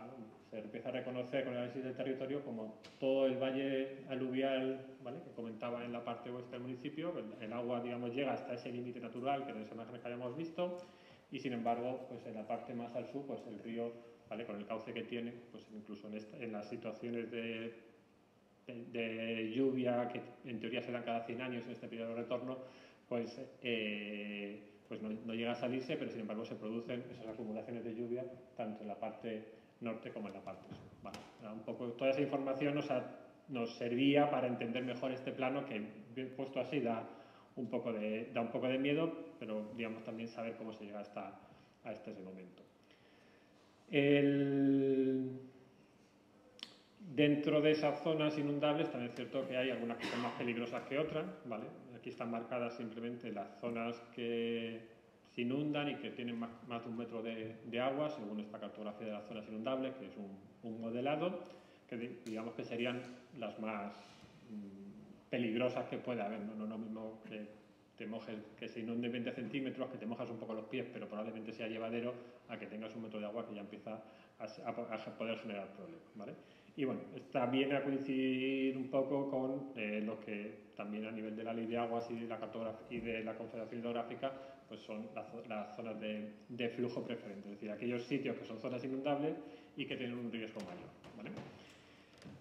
se empieza a reconocer con el análisis del territorio como todo el valle aluvial, ¿vale? que comentaba en la parte oeste del municipio, el, agua, digamos, llega hasta ese límite natural que en esa imagen que habíamos visto, y sin embargo, pues en la parte más al sur, pues el río, con el cauce que tiene, pues incluso en, las situaciones de, lluvia que en teoría se dan cada 100 años en este periodo de retorno, pues eh, pues no, llega a salirse, pero sin embargo se producen esas acumulaciones de lluvia tanto en la parte norte como en la parte sur. Toda esa información nos, servía para entender mejor este plano que puesto así da un poco de, da un poco de miedo, pero digamos también saber cómo se llega hasta, a este momento. Dentro de esas zonas inundables también es cierto que hay algunas que son más peligrosas que otras, ¿vale? Aquí están marcadas simplemente las zonas que se inundan y que tienen más, de un metro de, agua, según esta cartografía de las zonas inundables, que es un, modelado, que digamos que serían las más mm, peligrosas que puede haber, no, no lo mismo que te mojes, que se inunde 20 centímetros, que te mojas un poco los pies, pero probablemente sea llevadero a que tengas un metro de agua que ya empieza a, poder generar problemas. ¿vale? Y bueno, está bien a coincidir un poco con eh, lo que también a nivel de la ley de aguas y de la y de la Confederación Hidrográfica, pues son las, zonas de, flujo preferente, es decir, aquellos sitios que son zonas inundables y que tienen un riesgo mayor. ¿vale?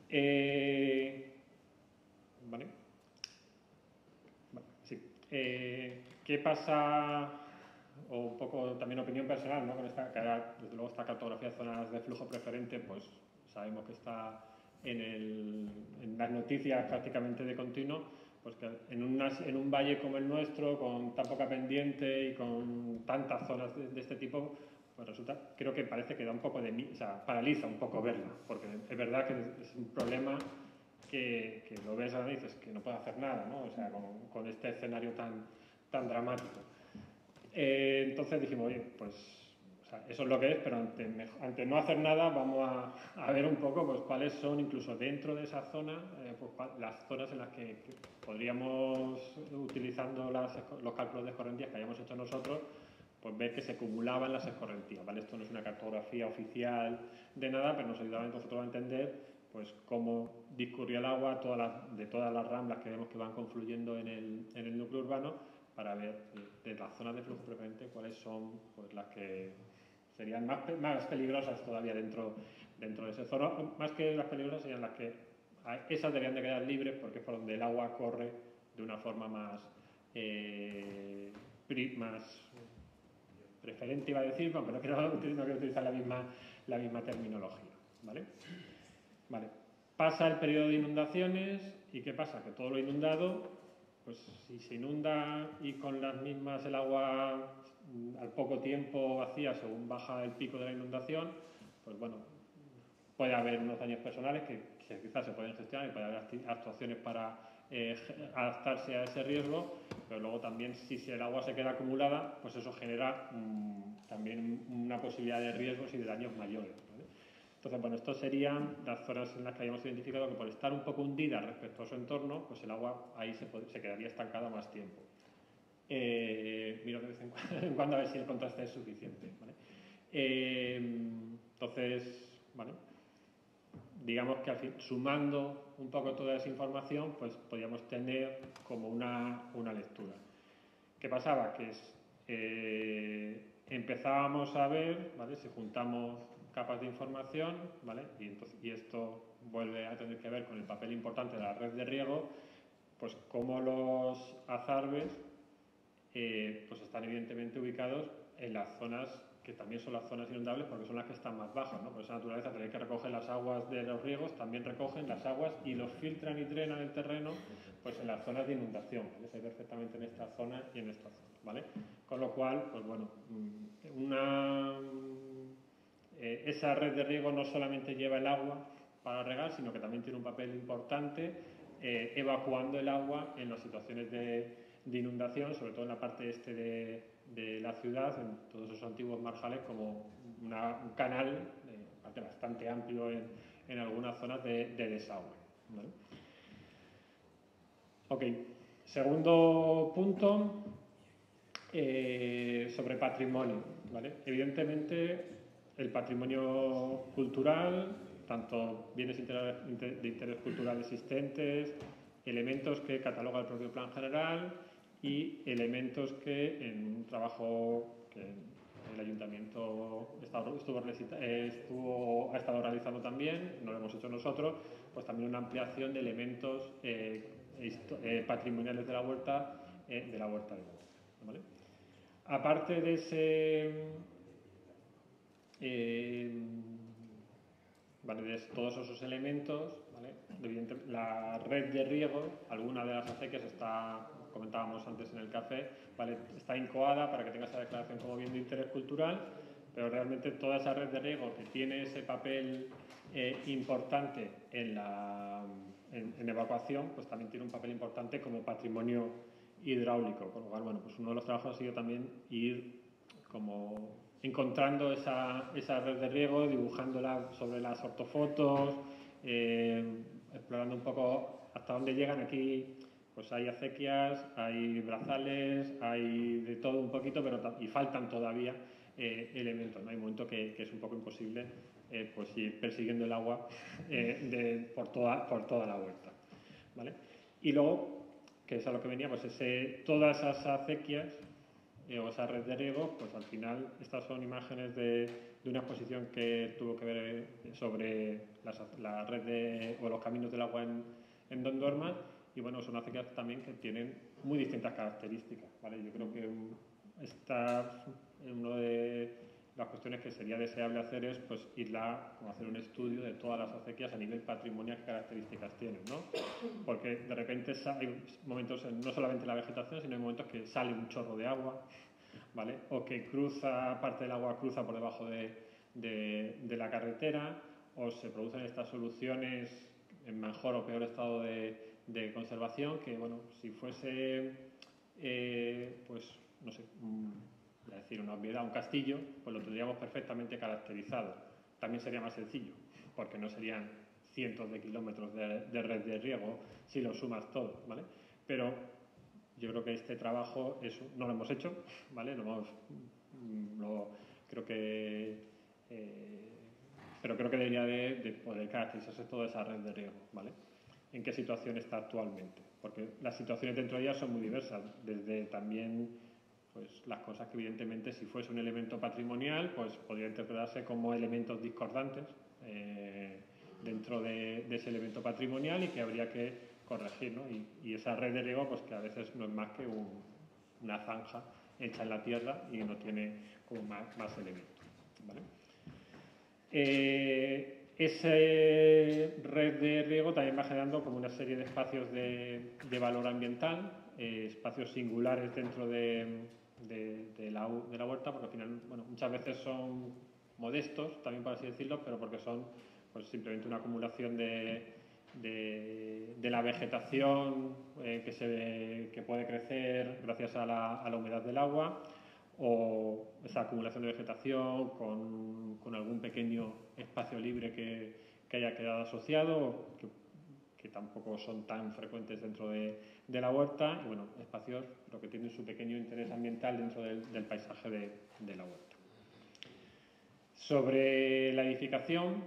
Eh, ¿vale? Eh, ¿Qué pasa, o un poco también opinión personal, ¿no? con esta, desde luego esta cartografía de zonas de flujo preferente, pues sabemos que está en, las noticias prácticamente de continuo, pues que en, en, un valle como el nuestro, con tan poca pendiente y con tantas zonas de, este tipo, pues resulta, creo que parece que da un poco de, o sea, paraliza un poco verla, porque es verdad que es un problema que, lo ves ahora y dices que no puede hacer nada, ¿no? O sea, con, este escenario tan, tan dramático. Eh, entonces dijimos, oye, pues eso es lo que es, pero ante, no hacer nada vamos a, ver un poco pues, cuáles son, incluso dentro de esa zona, eh, pues, las zonas en las que, podríamos, utilizando los cálculos de escorrentías que hayamos hecho nosotros, pues ver que se acumulaban las escorrentías. ¿vale? Esto no es una cartografía oficial de nada, pero nos ayudaba nosotros a entender pues cómo discurría el agua de todas las ramblas que vemos que van confluyendo en el, núcleo urbano para ver de, las zonas de flujo preferente cuáles son pues, las que serían más, más peligrosas todavía dentro, dentro de ese zona. Más que las peligrosas serían las que esas deberían de quedar libres porque es por donde el agua corre de una forma más, eh, más preferente, iba a decir, aunque no quiero, no quiero utilizar la misma, la misma terminología. ¿vale? Vale. Pasa el periodo de inundaciones y ¿qué pasa? Que todo lo inundado, pues si se inunda y con las mismas el agua al poco tiempo vacía según baja el pico de la inundación, pues bueno, puede haber unos daños personales que, quizás se pueden gestionar y puede haber actuaciones para eh, adaptarse a ese riesgo, pero luego también si el agua se queda acumulada, pues eso genera mm, también una posibilidad de riesgos y de daños mayores. Entonces, bueno, estas serían las zonas en las que habíamos identificado que por estar un poco hundida respecto a su entorno, pues el agua ahí se, quedaría estancada más tiempo. Eh, miro de vez en cuando, a ver si el contraste es suficiente. Eh, entonces, bueno, digamos que al fin, sumando un poco toda esa información, pues podríamos tener como una, lectura. ¿Qué pasaba? Que eh, empezábamos a ver, ¿vale? si juntamos capas de información, ¿vale? Y, entonces, y esto vuelve a tener que ver con el papel importante de la red de riego, pues cómo los azarbes eh, pues están evidentemente ubicados en las zonas que también son las zonas inundables porque son las que están más bajas, ¿no? Por esa naturaleza tenéis que recoger las aguas de los riegos, también recogen las aguas y los filtran y drenan el terreno pues en las zonas de inundación, ¿vale? perfectamente en esta zona y en esta zona, ¿vale? Con lo cual, pues bueno, mm, una eh, esa red de riego no solamente lleva el agua para regar, sino que también tiene un papel importante eh, evacuando el agua en las situaciones de, inundación, sobre todo en la parte este de, la ciudad, en todos esos antiguos marjales, como un canal eh, bastante amplio en, algunas zonas de, desagüe. Ok, segundo punto sobre patrimonio. Evidentemente, el patrimonio cultural, tanto bienes de interés cultural existentes, elementos que cataloga el propio plan general y elementos que en un trabajo que el ayuntamiento estuvo, ha estado realizando también, no lo hemos hecho nosotros, pues también una ampliación de elementos eh, eh, patrimoniales de la huerta, eh, de la huerta de ¿vale? Aparte de ese ¿vale? de todos esos elementos, ¿vale? la red de riego, alguna de las acequias está, comentábamos antes en el café, ¿vale? está incoada para que tenga esa declaración como bien de interés cultural, pero realmente toda esa red de riego que tiene ese papel eh, importante en la en, evacuación, pues también tiene un papel importante como patrimonio hidráulico. Con lo cual, bueno, pues uno de los trabajos ha sido también ir como encontrando esa, esa red de riego, dibujándola sobre las ortofotos, eh, explorando un poco hasta dónde llegan aquí. Pues hay acequias, hay brazales, hay de todo un poquito, pero y faltan todavía eh, elementos. ¿no? Hay un momento que, que es un poco imposible eh, pues ir persiguiendo el agua eh, por, toda, por toda la huerta. ¿vale? Y luego, que es a lo que venía, pues ese, todas esas acequias eh, o esa red de riego, pues al final estas son imágenes de, de una exposición que tuvo que ver sobre la red de, o los caminos del agua en, en Dondorma y bueno, son acequias también que tienen muy distintas características. ¿vale? Yo creo que está uno de las cuestiones que sería deseable hacer es pues irla, como hacer un estudio de todas las acequias a nivel patrimonial, qué características tienen, ¿no? Porque de repente hay momentos, no solamente la vegetación, sino hay momentos que sale un chorro de agua, O que cruza, parte del agua cruza por debajo de, de, la carretera, o se producen estas soluciones en mejor o peor estado de, de conservación, que, bueno, si fuese, eh, pues, no sé, decir, una obviedad, un castillo, pues lo tendríamos perfectamente caracterizado. También sería más sencillo, porque no serían cientos de kilómetros de, red de riego si lo sumas todo, ¿vale? Pero yo creo que este trabajo no lo hemos hecho, ¿vale? Lo hemos, mm, creo que, eh, pero creo que debería de, poder caracterizarse toda esa red de riego, ¿vale? En qué situación está actualmente, porque las situaciones dentro de ella son muy diversas, desde también pues las cosas que evidentemente si fuese un elemento patrimonial pues podría interpretarse como elementos discordantes eh, dentro de, ese elemento patrimonial y que habría que corregir ¿no? y, esa red de riego pues que a veces no es más que una zanja hecha en la tierra y no tiene como más, elementos eh, esa red de riego también va generando como una serie de espacios de, valor ambiental, eh, espacios singulares dentro de, de, la, de, la, huerta, porque al final, bueno, muchas veces son modestos, también por así decirlo, pero porque son pues, simplemente una acumulación de, de, la vegetación eh, que, se, que puede crecer gracias a la, a la, humedad del agua o esa acumulación de vegetación con, con algún pequeño espacio libre que, que haya quedado asociado, que, tampoco son tan frecuentes dentro de, de la huerta y bueno, espacios pero que tienen su pequeño interés ambiental dentro del, paisaje de, la huerta. Sobre la edificación,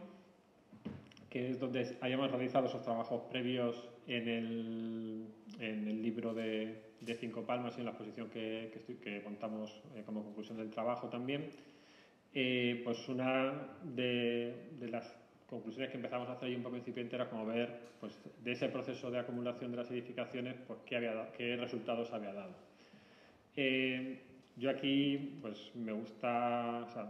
que es donde hayamos realizado esos trabajos previos en el, en el libro de, Cinco Palmas y en la exposición que, que, contamos eh, como conclusión del trabajo también, eh, pues una de, de las conclusiones que empezamos a hacer ahí un poco incipiente era como ver pues, de ese proceso de acumulación de las edificaciones pues, qué, había qué resultados había dado. Eh, yo aquí pues, me gusta, o sea,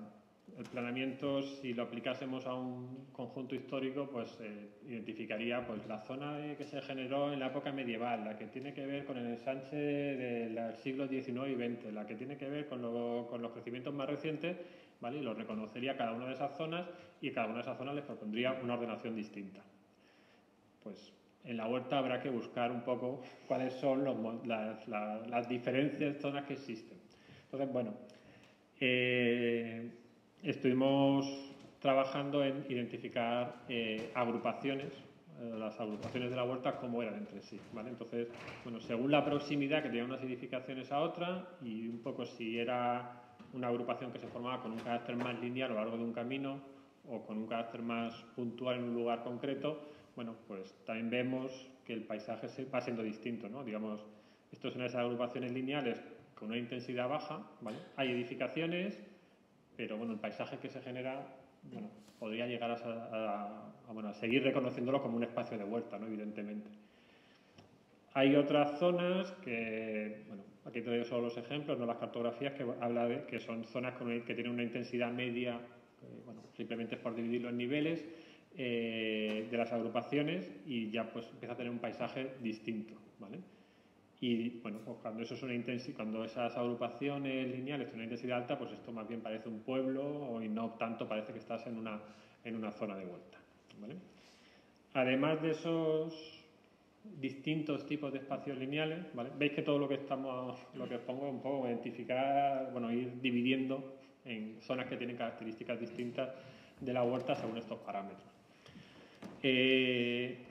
el planeamiento, si lo aplicásemos a un conjunto histórico, pues eh, identificaría pues, la zona que se generó en la época medieval, la que tiene que ver con el ensanche del siglo XIX y XX, la que tiene que ver con, con los crecimientos más recientes ¿vale? Y lo reconocería cada una de esas zonas y cada una de esas zonas les propondría una ordenación distinta. Pues en la huerta habrá que buscar un poco cuáles son las, las, diferentes zonas que existen. Entonces, bueno, eh, estuvimos trabajando en identificar eh, agrupaciones, eh, las agrupaciones de la huerta, cómo eran entre sí. ¿vale? Entonces, bueno, según la proximidad que tenían unas edificaciones a otra y un poco si era una agrupación que se formaba con un carácter más lineal a lo largo de un camino o con un carácter más puntual en un lugar concreto, bueno, pues también vemos que el paisaje se va siendo distinto, ¿no? Digamos, esto son esas agrupaciones lineales con una intensidad baja, ¿vale? Hay edificaciones, pero bueno, el paisaje que se genera, bueno, podría llegar a, seguir reconociéndolo como un espacio de huerta, ¿no? Evidentemente. Hay otras zonas que, bueno, Aquí traigo solo los ejemplos, no las cartografías, que habla de que son zonas que tienen una intensidad media, bueno, simplemente es por dividirlo en niveles, eh, de las agrupaciones y ya pues empieza a tener un paisaje distinto, ¿vale? Y bueno, pues cuando eso es una cuando esas agrupaciones lineales tienen una intensidad alta, pues esto más bien parece un pueblo y no tanto parece que estás en una, en una zona de vuelta. ¿vale? Además de esos distintos tipos de espacios lineales, veis que todo lo que estamos, lo que os pongo un poco identificar, bueno, ir dividiendo en zonas que tienen características distintas de la huerta según estos parámetros. Eh,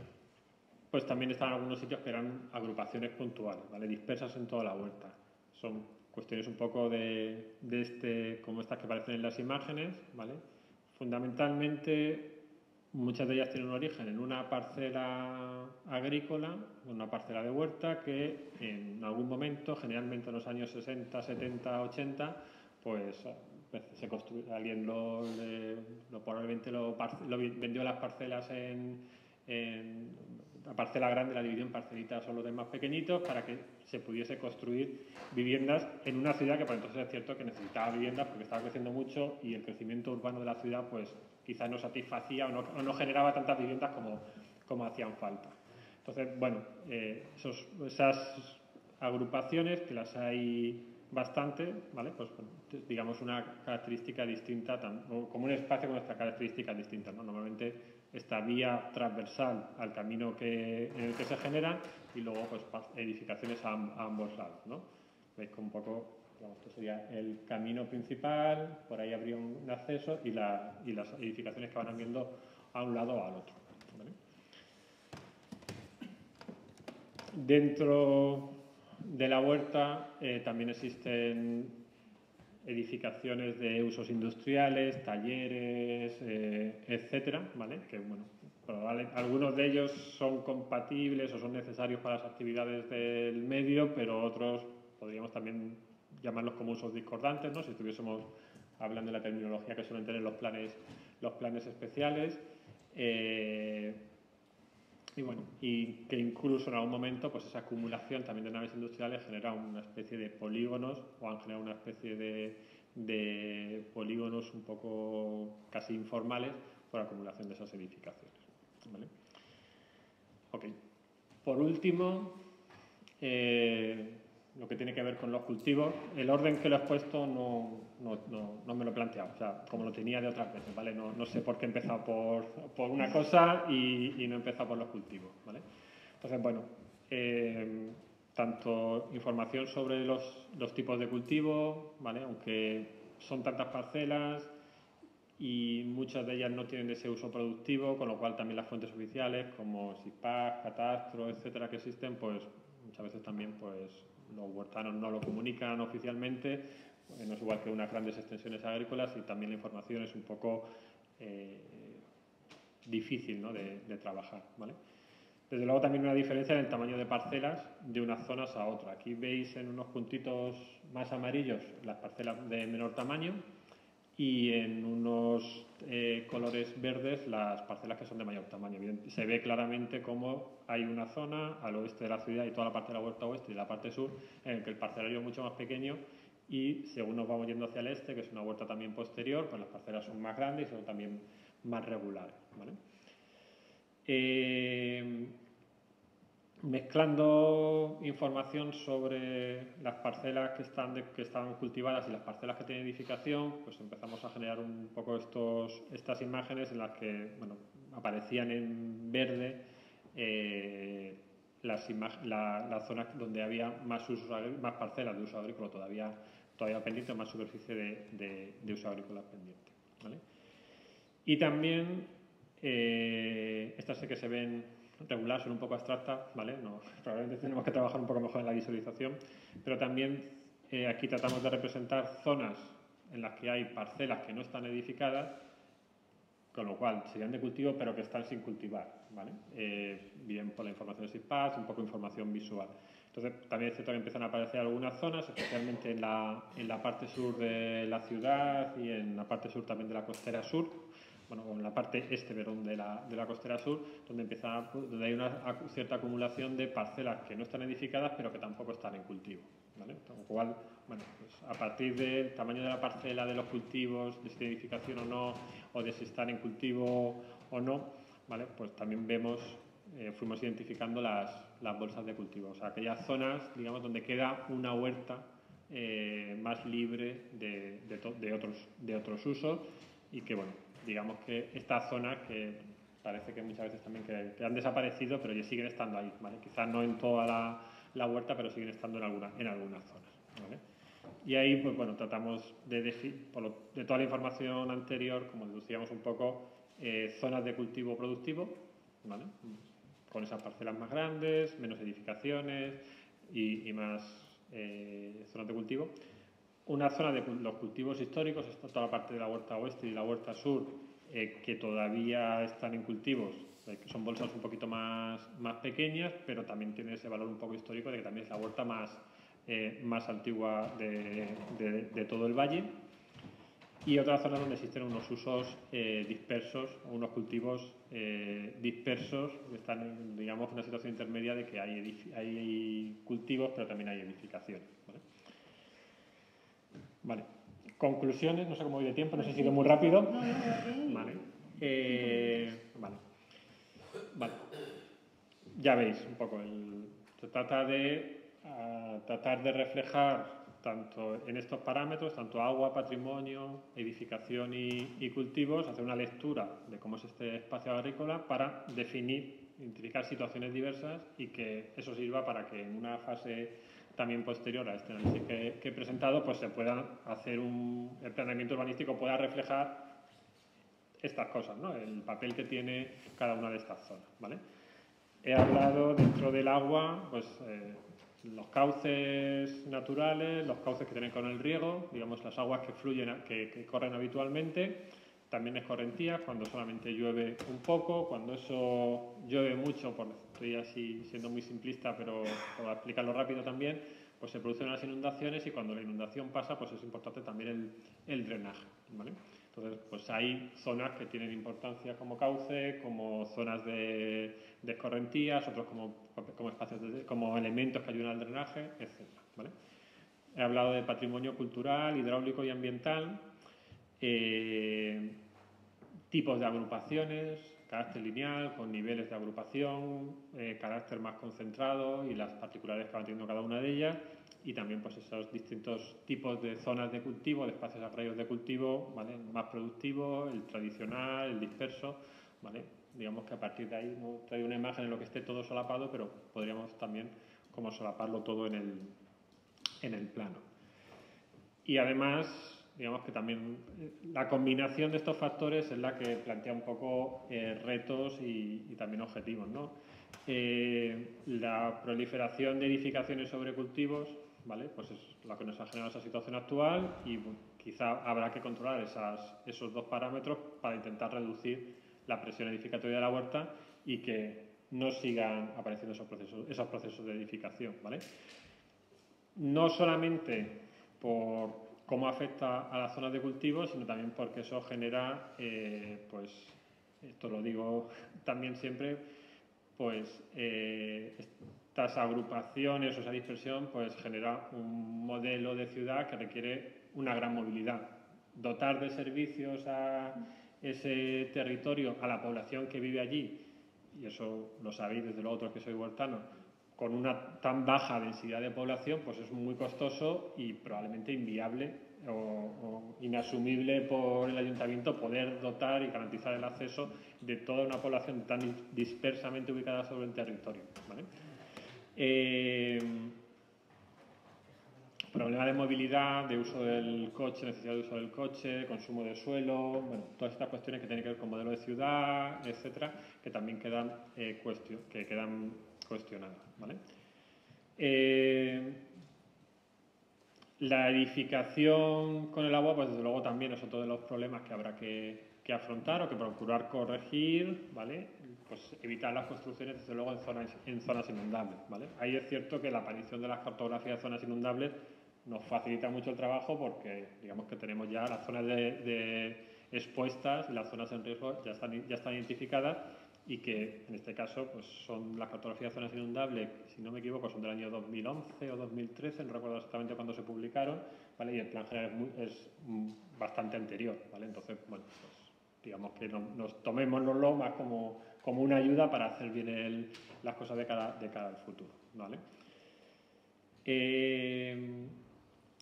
pues también están algunos sitios que eran agrupaciones puntuales, ¿vale? dispersas en toda la huerta. Son cuestiones un poco de, de este, como estas que aparecen en las imágenes, ¿vale? Fundamentalmente Muchas de ellas tienen un origen en una parcela agrícola, una parcela de huerta, que en algún momento, generalmente en los años 60, 70, 80, pues se alguien lo, probablemente lo, vendió las parcelas en, la parcela grande la dividió en parcelitas solo de más pequeñitos para que se pudiese construir viviendas en una ciudad que por entonces es cierto que necesitaba viviendas porque estaba creciendo mucho y el crecimiento urbano de la ciudad pues quizás no satisfacía o no, generaba tantas viviendas como, como hacían falta. Entonces, bueno, eh, esas agrupaciones, que las hay bastante, ¿vale? Pues digamos una característica distinta, como un espacio con estas características distintas, ¿no? Normalmente esta vía transversal al camino que, en el que se generan y luego pues edificaciones a, ambos lados, ¿no? Veis que un poco esto sería el camino principal, por ahí habría un acceso y, las edificaciones que van habiendo a un lado o al otro. Dentro de la huerta eh, también existen edificaciones de usos industriales, talleres, eh, etcétera, ¿vale? Que bueno, algunos de ellos son compatibles o son necesarios para las actividades del medio, pero otros podríamos también llamarlos como usos discordantes, ¿no? si estuviésemos hablando de la terminología que suelen tener los planes, los planes especiales. Eh, y bueno, y que incluso en algún momento pues esa acumulación también de naves industriales genera una especie de polígonos o han generado una especie de, polígonos un poco casi informales por acumulación de esas edificaciones. ¿vale? Okay. Por último, eh, lo que tiene que ver con los cultivos. El orden que lo he puesto no, no, no, me lo he planteado, o sea, como lo tenía de otras veces, ¿vale? No, sé por qué he empezado por, por una cosa y, no he empezado por los cultivos, ¿vale? Entonces, bueno, eh, tanto información sobre los, los, tipos de cultivo, ¿vale? Aunque son tantas parcelas y muchas de ellas no tienen ese uso productivo, con lo cual también las fuentes oficiales como SIPAC, Catastro, etcétera, que existen, pues muchas veces también pues los huertanos no lo comunican oficialmente, no es igual que unas grandes extensiones agrícolas y también la información es un poco eh, difícil de, trabajar. ¿vale? Desde luego también una diferencia en el tamaño de parcelas de unas zonas a otras. Aquí veis en unos puntitos más amarillos las parcelas de menor tamaño y en unos eh, colores verdes las parcelas que son de mayor tamaño. se ve claramente cómo hay una zona al oeste de la ciudad y toda la parte de la huerta oeste y la parte sur en que el parcelario es mucho más pequeño y según nos vamos yendo hacia el este, que es una huerta también posterior, pues las parcelas son más grandes y son también más regulares. Eh, mezclando información sobre las parcelas que están, que están cultivadas y las parcelas que tienen edificación, pues empezamos a generar un poco estos, estas imágenes en las que bueno, aparecían en verde eh, las, las zonas donde había más, más parcelas de uso agrícola todavía, todavía pendiente, más superficie de, de, uso agrícola pendiente. Y también, eh, estas que se ven regular, son un poco abstractas, ¿vale? No, probablemente tenemos que trabajar un poco mejor en la visualización, pero también eh, aquí tratamos de representar zonas en las que hay parcelas que no están edificadas, con lo cual serían de cultivo, pero que están sin cultivar, ¿vale? Eh, bien por la información de SIPAS, un poco información visual. Entonces, también es cierto que empiezan a aparecer algunas zonas, especialmente en la, en la parte sur de la ciudad y en la parte sur también de la costera sur, bueno, en la parte este, verón de la, de la costera sur, donde, empieza, donde hay una cierta acumulación de parcelas que no están edificadas, pero que tampoco están en cultivo. ¿vale? Con lo bueno, pues a partir del tamaño de la parcela, de los cultivos, de si edificación o no, o de si están en cultivo o no, ¿vale? Pues también vemos, eh, fuimos identificando las, las, bolsas de cultivo, o sea, aquellas zonas, digamos, donde queda una huerta eh, más libre de, de, otros, de otros usos y que, bueno, digamos que estas zonas que parece que muchas veces también que, han desaparecido, pero ya siguen estando ahí, ¿vale? Quizás no en toda la, la huerta, pero siguen estando en, alguna, en algunas zonas, ¿vale? Y ahí, pues bueno, tratamos de, decir, de toda la información anterior, como deducíamos un poco, eh, zonas de cultivo productivo, ¿vale? con esas parcelas más grandes, menos edificaciones y, más eh, zonas de cultivo. Una zona de los cultivos históricos, está toda la parte de la huerta oeste y la huerta sur, eh, que todavía están en cultivos, que son bolsas un poquito más, más pequeñas, pero también tiene ese valor un poco histórico de que también es la huerta más, eh, más antigua de, todo el valle. Y otras zonas donde existen unos usos eh, dispersos, unos cultivos eh, dispersos, están en digamos, una situación intermedia de que hay, hay cultivos, pero también hay edificaciones. ¿Vale? Conclusiones, no sé cómo voy de tiempo, no sé si he sido muy rápido. Vale. vale. Vale. Ya veis un poco, el, se trata de a tratar de reflejar tanto en estos parámetros, tanto agua, patrimonio, edificación y, cultivos, hacer una lectura de cómo es este espacio agrícola para definir, identificar situaciones diversas y que eso sirva para que en una fase también posterior a este análisis que, he presentado, pues se pueda hacer un, el planeamiento urbanístico pueda reflejar estas cosas, ¿no? el papel que tiene cada una de estas zonas. ¿vale? He hablado dentro del agua, pues eh, los cauces naturales, los cauces que tienen con el riego, digamos las aguas que fluyen, que, corren habitualmente, también escorrentías cuando solamente llueve un poco, cuando eso llueve mucho, por, estoy así siendo muy simplista, pero para explicarlo rápido también, pues se producen las inundaciones y cuando la inundación pasa, pues es importante también el, el drenaje. ¿vale? Entonces, pues hay zonas que tienen importancia como cauce, como zonas de, escorrentías, otros como, como espacios como elementos que ayudan al drenaje, etc. He hablado de patrimonio cultural, hidráulico y ambiental, eh, tipos de agrupaciones, carácter lineal, con niveles de agrupación, eh, carácter más concentrado y las particularidades que van teniendo cada una de ellas, y también pues esos distintos tipos de zonas de cultivo, de espacios agrarios de cultivo, ¿vale? más productivo, el tradicional, el disperso, ¿vale? digamos que a partir de ahí no trae una imagen en lo que esté todo solapado, pero podríamos también como solaparlo todo en el, en el plano. Y además, digamos que también eh, la combinación de estos factores es la que plantea un poco eh, retos y, también objetivos. ¿no? Eh, la proliferación de edificaciones sobre cultivos ¿vale? Pues es lo que nos ha generado esa situación actual y quizá habrá que controlar esos dos parámetros para intentar reducir la presión edificatoria de la huerta y que no sigan apareciendo esos procesos, esos procesos de edificación, ¿vale? No solamente por cómo afecta a las zonas de cultivo, sino también porque eso genera, eh, pues, esto lo digo también siempre, pues eh, estas agrupaciones o esa dispersión pues genera un modelo de ciudad que requiere una gran movilidad. Dotar de servicios a ese territorio, a la población que vive allí, y eso lo sabéis desde luego otros que soy huertano, con una tan baja densidad de población, pues es muy costoso y probablemente inviable o, inasumible por el ayuntamiento poder dotar y garantizar el acceso de toda una población tan dispersamente ubicada sobre el territorio. ¿vale? Eh, problema de movilidad, de uso del coche, necesidad de uso del coche, consumo de suelo, bueno, todas estas cuestiones que tienen que ver con modelo de ciudad, etcétera, que también quedan, eh, que quedan cuestionadas. Eh, la edificación con el agua, pues desde luego también es otro de los problemas que habrá que, que afrontar o que procurar corregir, ¿vale? pues evitar las construcciones, desde luego, en zonas, en zonas inundables. ¿vale? Ahí es cierto que la aparición de las cartografías de zonas inundables nos facilita mucho el trabajo porque, digamos que tenemos ya las zonas de, expuestas y las zonas en riesgo ya están, ya están identificadas y que en este caso pues son las cartografías de zonas inundables, si no me equivoco, son del año 2011 o 2013, no recuerdo exactamente cuándo se publicaron, ¿vale? y el plan general es, bastante anterior, ¿vale? entonces, bueno, pues digamos que nos tomémoslo más como, como una ayuda para hacer bien las cosas de cara, de al futuro. ¿vale? Eh,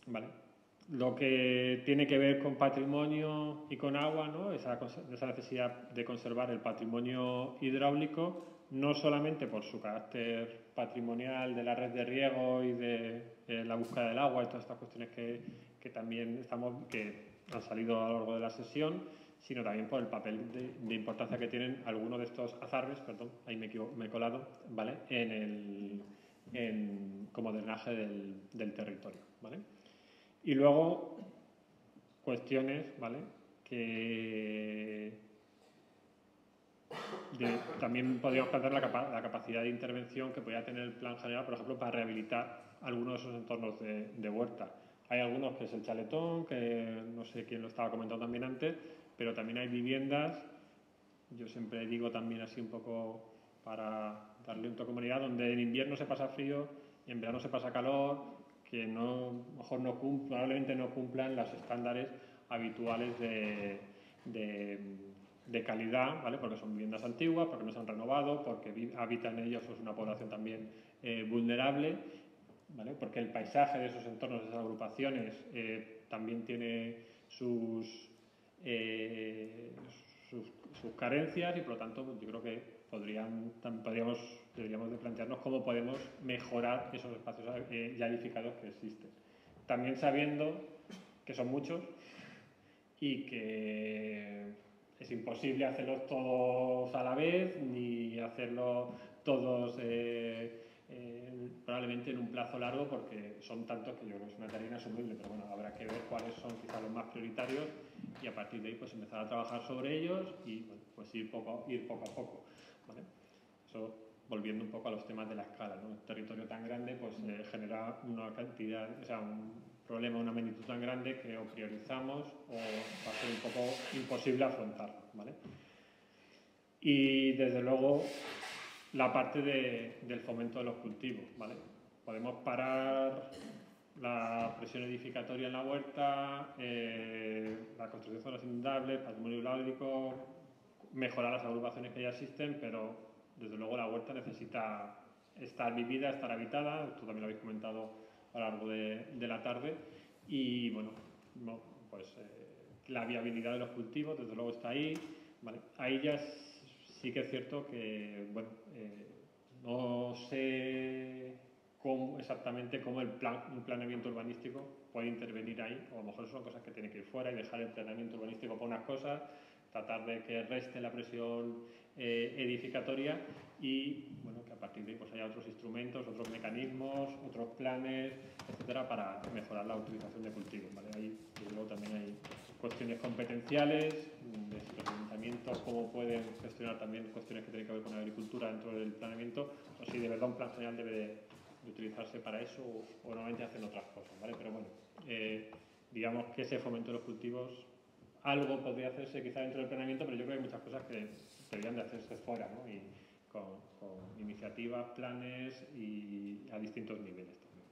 vale. Lo que tiene que ver con patrimonio y con agua, ¿no? esa, esa necesidad de conservar el patrimonio hidráulico, no solamente por su carácter patrimonial de la red de riego y de la búsqueda del agua y todas estas cuestiones que, que también estamos, que han salido a lo largo de la sesión, sino también por el papel de, importancia que tienen algunos de estos azarbes, perdón, ahí me, he colado, ¿vale? En el, en, como drenaje del, del territorio, ¿vale? Y luego, cuestiones, ¿vale? Que también podríamos plantear la, capacidad de intervención que podría tener el plan general, por ejemplo, para rehabilitar algunos de esos entornos de, huerta. Hay algunos que es el chaletón, que no sé quién lo estaba comentando también antes, pero también hay viviendas, yo siempre digo también así un poco para darle un toque comunidad, donde en invierno se pasa frío y en verano se pasa calor, que no, mejor no probablemente no cumplan los estándares habituales de, de, calidad, ¿vale? porque son viviendas antiguas, porque no se han renovado, porque habitan ellos es una población también eh, vulnerable, ¿vale? porque el paisaje de esos entornos, de esas agrupaciones, eh, también tiene sus, eh, sus, carencias y por lo tanto yo creo que podríamos, deberíamos de plantearnos cómo podemos mejorar esos espacios eh, ya edificados que existen. También sabiendo que son muchos y que es imposible hacerlos todos a la vez ni hacerlo todos eh, probablemente en un plazo largo porque son tantos que yo creo que es una tarea inasumible, pero bueno, habrá que ver cuáles son quizás los más prioritarios y a partir de ahí pues empezar a trabajar sobre ellos y pues ir poco, ir poco a poco. Eso volviendo un poco a los temas de la escala, ¿no? Un territorio tan grande pues eh, genera una cantidad, o sea, un problema, una magnitud tan grande que o priorizamos o va a ser un poco imposible afrontarlo, ¿vale? Y desde luego la parte de, del fomento de los cultivos, ¿vale? Podemos parar la presión edificatoria en la huerta, eh, la construcción de zonas inundables, patrimonio hidráulico, mejorar las agrupaciones que ya existen, pero desde luego la huerta necesita estar vivida, estar habitada, esto también lo habéis comentado a lo largo de, la tarde, y bueno, pues eh, la viabilidad de los cultivos desde luego está ahí, ahí ya sí que es cierto que, bueno, eh, no sé cómo, exactamente cómo el plan, un planeamiento urbanístico puede intervenir ahí, o a lo mejor son cosas que tiene que ir fuera y dejar el planeamiento urbanístico para unas cosas, tratar de que reste la presión eh, edificatoria y bueno, que a partir de ahí pues haya otros instrumentos, otros mecanismos, otros planes, etcétera, para mejorar la utilización de cultivos. ¿vale? Ahí luego también hay cuestiones competenciales, de si los ayuntamientos cómo pueden gestionar también cuestiones que tienen que ver con la agricultura dentro del planeamiento, o si de verdad un plan general debe de, utilizarse para eso o, normalmente hacen otras cosas, ¿vale? Pero bueno, eh, digamos que ese fomento de los cultivos, algo podría hacerse quizá dentro del planeamiento, pero yo creo que hay muchas cosas que deberían de hacerse fuera, ¿no? Y con, iniciativas, planes y a distintos niveles también.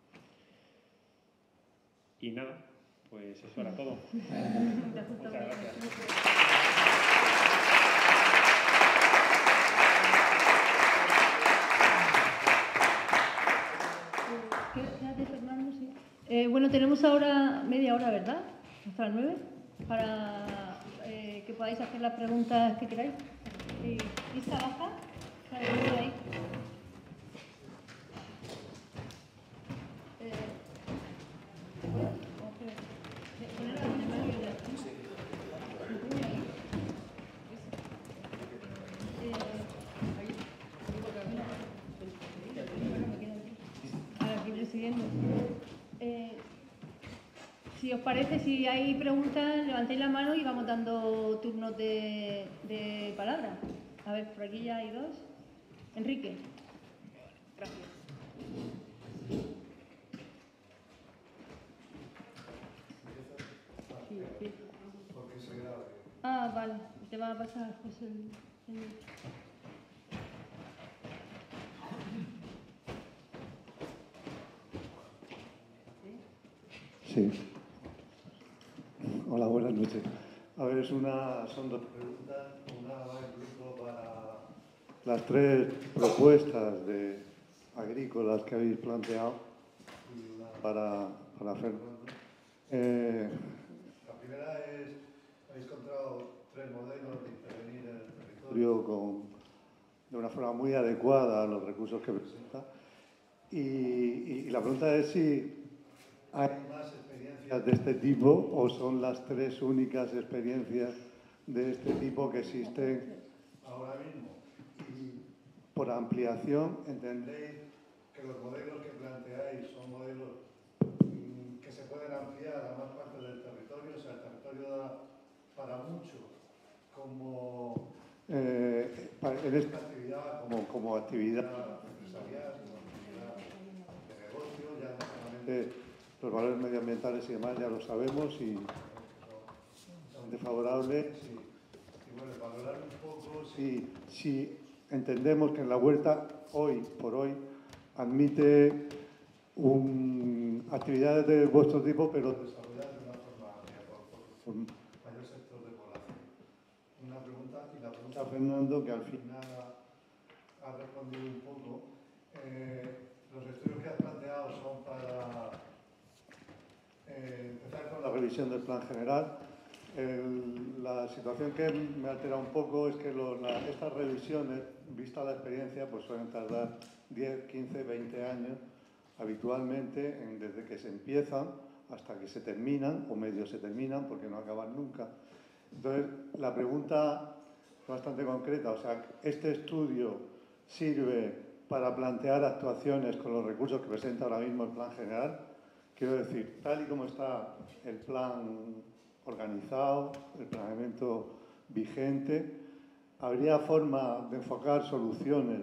Y nada, pues eso era todo. Muchas gracias. Eh, bueno, tenemos ahora media hora, ¿verdad? Hasta las nueve, para eh, que podáis hacer las preguntas que queráis. ¿Y esta baja? Ahí. Si os parece, si hay preguntas, levantéis la mano y vamos dando turnos de, de palabra. A ver, por aquí ya hay dos. Enrique. Gracias. Ah, vale. Te va a pasar, José. Sí. Hola, buenas noches. A ver, es una, son dos preguntas. Una va incluso para las tres propuestas de agrícolas que habéis planteado para, para hacer. Eh, la primera es, habéis encontrado tres modelos de intervenir en el territorio con, de una forma muy adecuada a los recursos que presenta. Y, y la pregunta es si hay de este tipo o son las tres únicas experiencias de este tipo que existen ahora mismo. Por ampliación, ¿entendéis que los modelos que planteáis son modelos mm, que se pueden ampliar a más partes del territorio? O sea, el territorio da para mucho como eh, en esta actividad, como, como actividad empresarial, como actividad de negocio, ya no solamente los valores medioambientales y demás ya lo sabemos y son desfavorables. Y, y bueno, valorar un poco si, si entendemos que en la huerta hoy por hoy admite un, actividades de vuestro tipo, pero desarrolladas de una forma amplia por, mayor sector de población. Una pregunta, y la pregunta a Fernando, que al final ha, ha respondido un poco. Eh, los estudios que has planteado son para eh, empezar con la revisión del plan general. La situación que me altera un poco es que estas revisiones, vista la experiencia, pues suelen tardar 10, 15, 20 años habitualmente en, desde que se empiezan hasta que se terminan o medio se terminan porque no acaban nunca. Entonces, la pregunta es bastante concreta, o sea, ¿este estudio sirve para plantear actuaciones con los recursos que presenta ahora mismo el plan general? Quiero decir, tal y como está el plan organizado, el planeamiento vigente, ¿habría forma de enfocar soluciones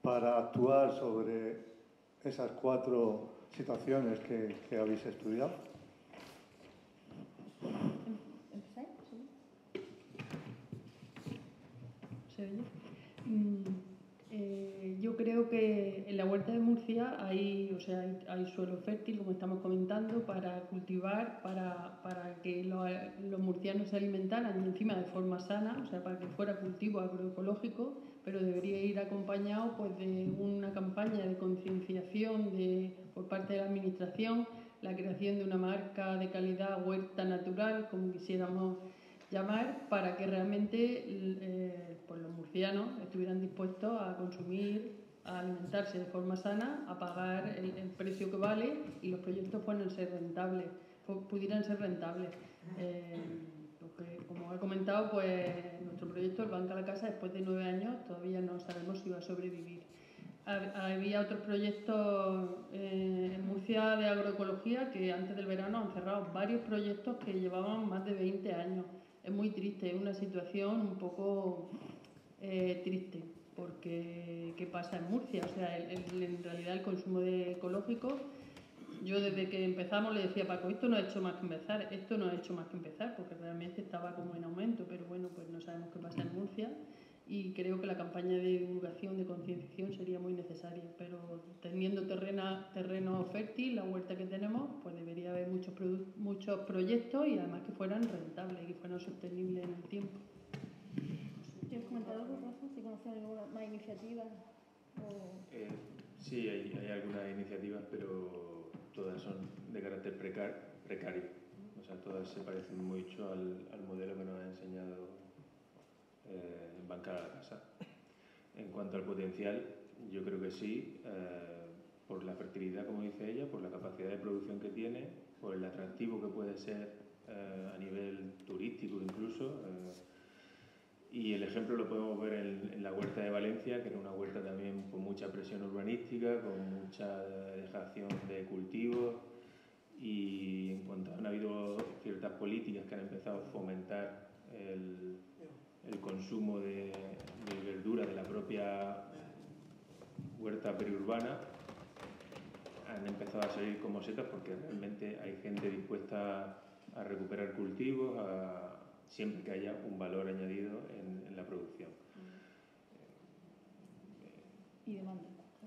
para actuar sobre esas cuatro situaciones que, que habéis estudiado? ¿Se oye? Eh, yo creo que en la huerta de Murcia hay, o sea, hay, suelo fértil, como estamos comentando, para cultivar, para, para que lo, los murcianos se alimentaran y encima de forma sana, o sea, para que fuera cultivo agroecológico, pero debería ir acompañado pues, de una campaña de concienciación de, por parte de la Administración, la creación de una marca de calidad huerta natural, como quisiéramos llamar, para que realmente eh, pues los murcianos estuvieran dispuestos a consumir, a alimentarse de forma sana, a pagar el, precio que vale y los proyectos puedan ser rentables, pudieran ser rentables. Eh, porque, como he comentado, pues nuestro proyecto, el Banco a la Casa, después de nueve años, todavía no sabemos si va a sobrevivir. Había otros proyectos eh, en Murcia de agroecología que antes del verano han cerrado varios proyectos que llevaban más de 20 años. Es muy triste, es una situación un poco eh, triste, porque ¿qué pasa en Murcia? O sea, el, en realidad el consumo de ecológico yo desde que empezamos le decía a Paco, esto no ha hecho más que empezar, esto no ha hecho más que empezar, porque realmente estaba como en aumento, pero bueno, pues no sabemos qué pasa en Murcia y creo que la campaña de divulgación, de concienciación sería muy necesaria, pero teniendo terrena, terreno fértil, la huerta que tenemos, pues debería haber muchos, muchos proyectos y además que fueran rentables y que fueran sostenibles en el tiempo. ¿Tienes comentado algo, Rafa? ¿Si conoces alguna más iniciativas? O... Eh, sí, hay, hay algunas iniciativas, pero todas son de carácter precar, precario. O sea, todas se parecen mucho al, al modelo que nos ha enseñado eh, en a la Casa. En cuanto al potencial, yo creo que sí, eh, por la fertilidad, como dice ella, por la capacidad de producción que tiene, por el atractivo que puede ser eh, a nivel turístico incluso. y el ejemplo lo podemos ver en, en, la huerta de Valencia, que era una huerta también con mucha presión urbanística, con mucha dejación de cultivos y en cuanto han habido ciertas políticas que han empezado a fomentar el, el consumo de, de verdura de la propia huerta periurbana, han empezado a salir como setas porque realmente hay gente dispuesta a recuperar cultivos, a, siempre que haya un valor añadido en, en la producción. Y demanda.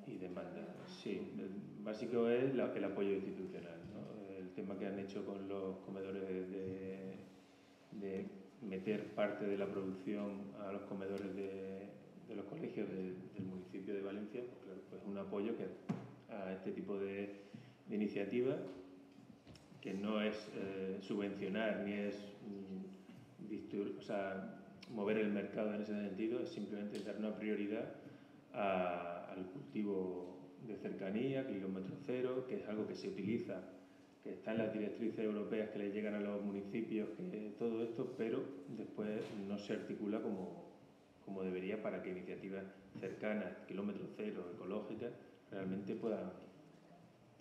Y demanda, sí. El básico es la, el apoyo institucional. ¿no? El tema que han hecho con los comedores de, de, meter parte de la producción a los comedores de, los colegios del, municipio de Valencia, pues claro, pues un apoyo que, a este tipo de, de iniciativas, que no es eh, subvencionar ni es mm, mover el mercado en ese sentido, es simplemente dar una prioridad al cultivo de cercanía, kilómetro cero, que es algo que se utiliza, que está en las directrices europeas que le llegan a los municipios, que todo esto, pero después no se articula como, como debería para que iniciativas cercanas, kilómetro cero, ecológicas, realmente puedan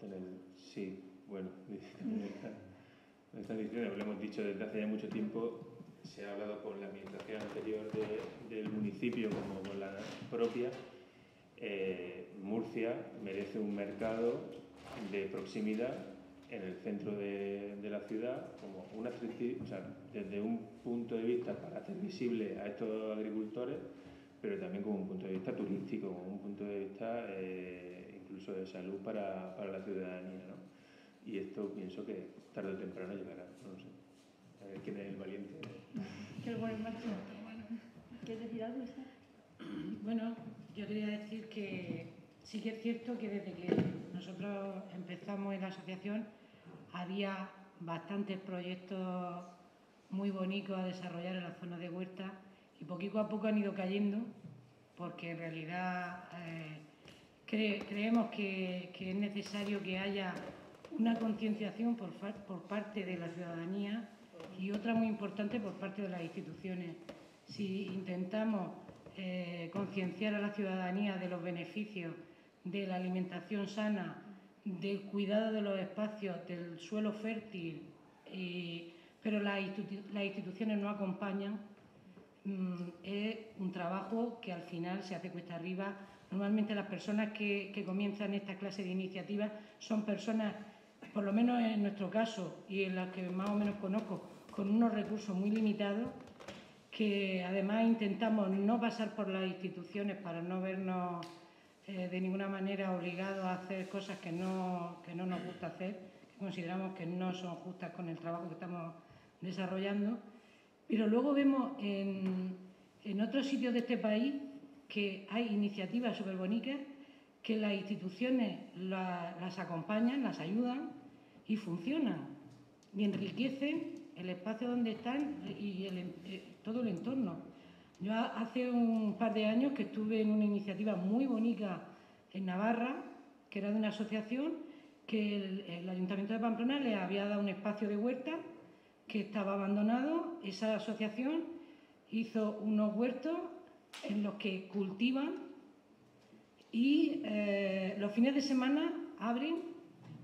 tener, sí, bueno, me están diciendo, lo hemos dicho desde hace ya mucho tiempo, se ha hablado con la administración anterior del municipio como con la propia, eh, Murcia merece un mercado de proximidad en el centro de, la ciudad, como una, o sea, desde un punto de vista para hacer visible a estos agricultores, pero también como un punto de vista turístico, como un punto de vista eh, incluso de salud para, para la ciudadanía. ¿no? Y esto pienso que tarde o temprano llegará, no sé. A ver quién es el valiente. Qué buen macho. ¿Quieres decir algo, Bueno, yo quería decir que sí que es cierto que desde que nosotros empezamos en la asociación había bastantes proyectos muy bonitos a desarrollar en la zona de huerta y poquito a poco han ido cayendo porque en realidad eh, creemos que, es necesario que haya una concienciación por, parte de la ciudadanía y otra muy importante por parte de las instituciones. Si intentamos eh, concienciar a la ciudadanía de los beneficios de la alimentación sana, del cuidado de los espacios, del suelo fértil, pero las, instituciones no acompañan, mm, es un trabajo que al final se hace cuesta arriba. Normalmente las personas que, que comienzan esta clase de iniciativas son personas, por lo menos en nuestro caso y en las que más o menos conozco, con unos recursos muy limitados que además intentamos no pasar por las instituciones para no vernos eh, de ninguna manera obligados a hacer cosas que no, que no nos gusta hacer, que consideramos que no son justas con el trabajo que estamos desarrollando. Pero luego vemos en, en otros sitios de este país que hay iniciativas súper bonitas que las instituciones las acompañan, las ayudan y funcionan y enriquecen el espacio donde están y eh, todo el entorno. Yo hace un par de años que estuve en una iniciativa muy bonita en Navarra, que era de una asociación que el, Ayuntamiento de Pamplona le había dado un espacio de huerta que estaba abandonado. Esa asociación hizo unos huertos en los que cultivan y eh, los fines de semana abren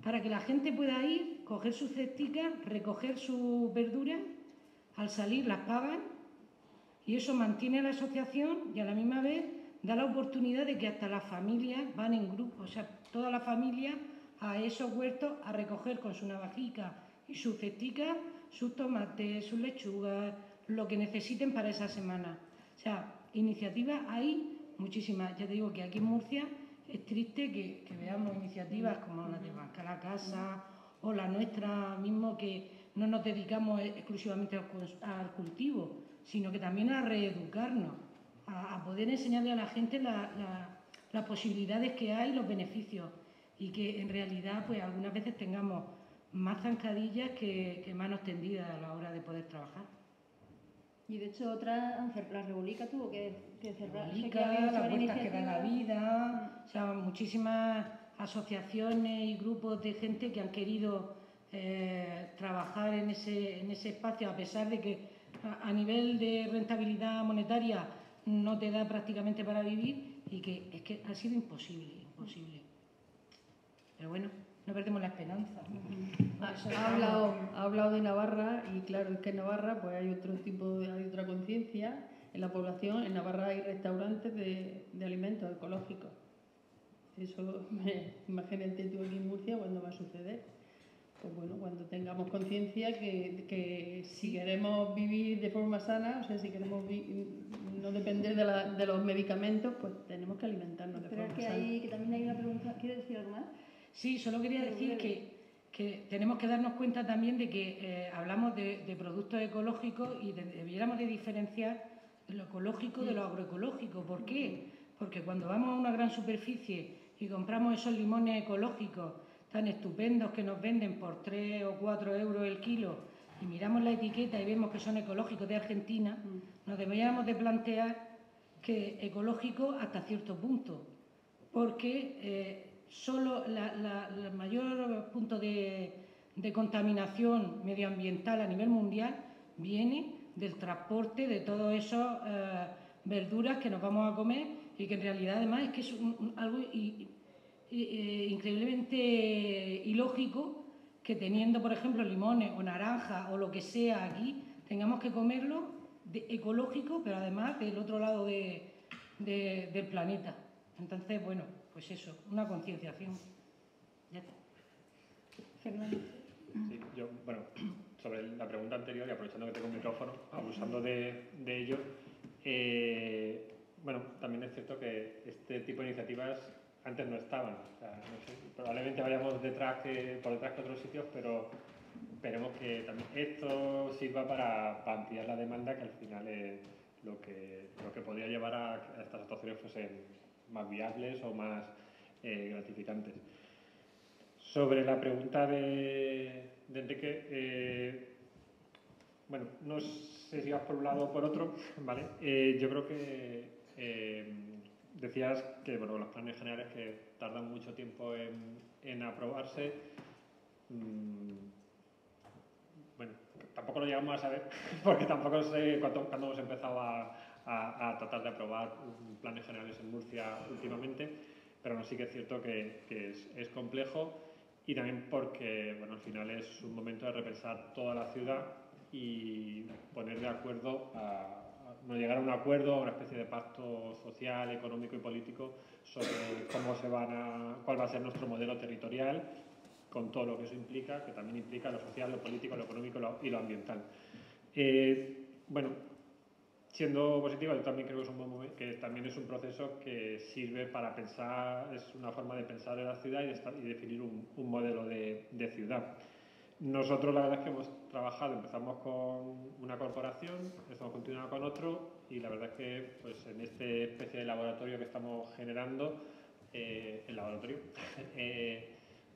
para que la gente pueda ir coger sus cesticas, recoger sus verduras, al salir las pagan y eso mantiene a la asociación y a la misma vez da la oportunidad de que hasta las familias van en grupo, o sea, toda la familia a esos huertos a recoger con su navajica y sus cesticas sus tomates, sus lechugas, lo que necesiten para esa semana. O sea, iniciativas hay muchísimas. Ya te digo que aquí en Murcia es triste que, veamos iniciativas como la de Banca la Casa o la nuestra mismo que no nos dedicamos exclusivamente al cultivo, sino que también a reeducarnos, a, poder enseñarle a la gente las posibilidades que hay, los beneficios y que en realidad pues algunas veces tengamos más zancadillas que, manos tendidas a la hora de poder trabajar. Y de hecho otra, la Rebulica tuvo que, cerrar. Rebulica, las vueltas que da la vida, o sea, muchísimas asociaciones y grupos de gente que han querido eh, trabajar en ese, en ese espacio, a pesar de que a, nivel de rentabilidad monetaria no te da prácticamente para vivir y que es que ha sido imposible, imposible. Pero bueno, no perdemos la esperanza. Ha, hablado, ha hablado de Navarra y claro, es que en Navarra pues hay otro tipo de, hay otra conciencia en la población. En Navarra hay restaurantes de, de alimentos ecológicos eso, imagínate tú aquí en Murcia cuando va a suceder. Pues bueno, cuando tengamos conciencia que, que, si queremos vivir de forma sana, o sea, si queremos no depender de, la, de, los medicamentos, pues tenemos que alimentarnos de Pero forma es que, hay, que también hay una pregunta, ¿quieres decir algo más? Sí, solo quería decir que, que, tenemos que darnos cuenta también de que eh, hablamos de, de, productos ecológicos y debiéramos de diferenciar de lo ecológico, de lo agroecológico. ¿Por qué? Porque cuando vamos a una gran superficie y compramos esos limones ecológicos tan estupendos que nos venden por 3 o 4 euros el kilo y miramos la etiqueta y vemos que son ecológicos de Argentina, nos deberíamos de plantear que ecológico hasta cierto punto, porque eh, solo el mayor punto de, contaminación medioambiental a nivel mundial viene del transporte de todas esas eh, verduras que nos vamos a comer y que en realidad además es que es algo eh, increíblemente ilógico que teniendo, por ejemplo, limones o naranjas o lo que sea aquí, tengamos que comerlo ecológico, pero además del otro lado del planeta. Entonces, bueno, pues eso, una concienciación. Fernando. Sí, yo, bueno, sobre la pregunta anterior y aprovechando que tengo un micrófono, abusando de, ello, eh, bueno, también es cierto que este tipo de iniciativas antes no estaban. probablemente vayamos detrás que, por detrás que otros sitios, pero esperemos que también esto sirva para, ampliar la demanda, que al final es lo que, lo que podría llevar a, a estas actuaciones fuesen más viables o más eh, gratificantes. Sobre la pregunta de, de Enrique, eh, bueno, no sé si vas por un lado o por otro, ¿vale? Eh, yo creo que decías que bueno, los planes generales que tardan mucho tiempo en, en aprobarse. Mm, bueno, tampoco lo llegamos a saber, porque tampoco sé cuándo, hemos empezado a, a, tratar de aprobar planes generales en Murcia últimamente, pero no sí que es cierto que, es, complejo y también porque bueno, al final es un momento de repensar toda la ciudad y poner de acuerdo a, no llegar a un acuerdo, a una especie de pacto social, económico y político sobre cómo se van a, cuál va a ser nuestro modelo territorial, con todo lo que eso implica, que también implica lo social, lo político, lo económico y lo ambiental. Eh, bueno, siendo positiva, yo también creo que, es un que también es un proceso que sirve para pensar, es una forma de pensar en la ciudad y, definir un, modelo de, ciudad. Nosotros la verdad es que hemos trabajado, empezamos con una corporación, estamos continuando con otro y la verdad es que pues, en este especie de laboratorio que estamos generando, eh, el laboratorio, eh,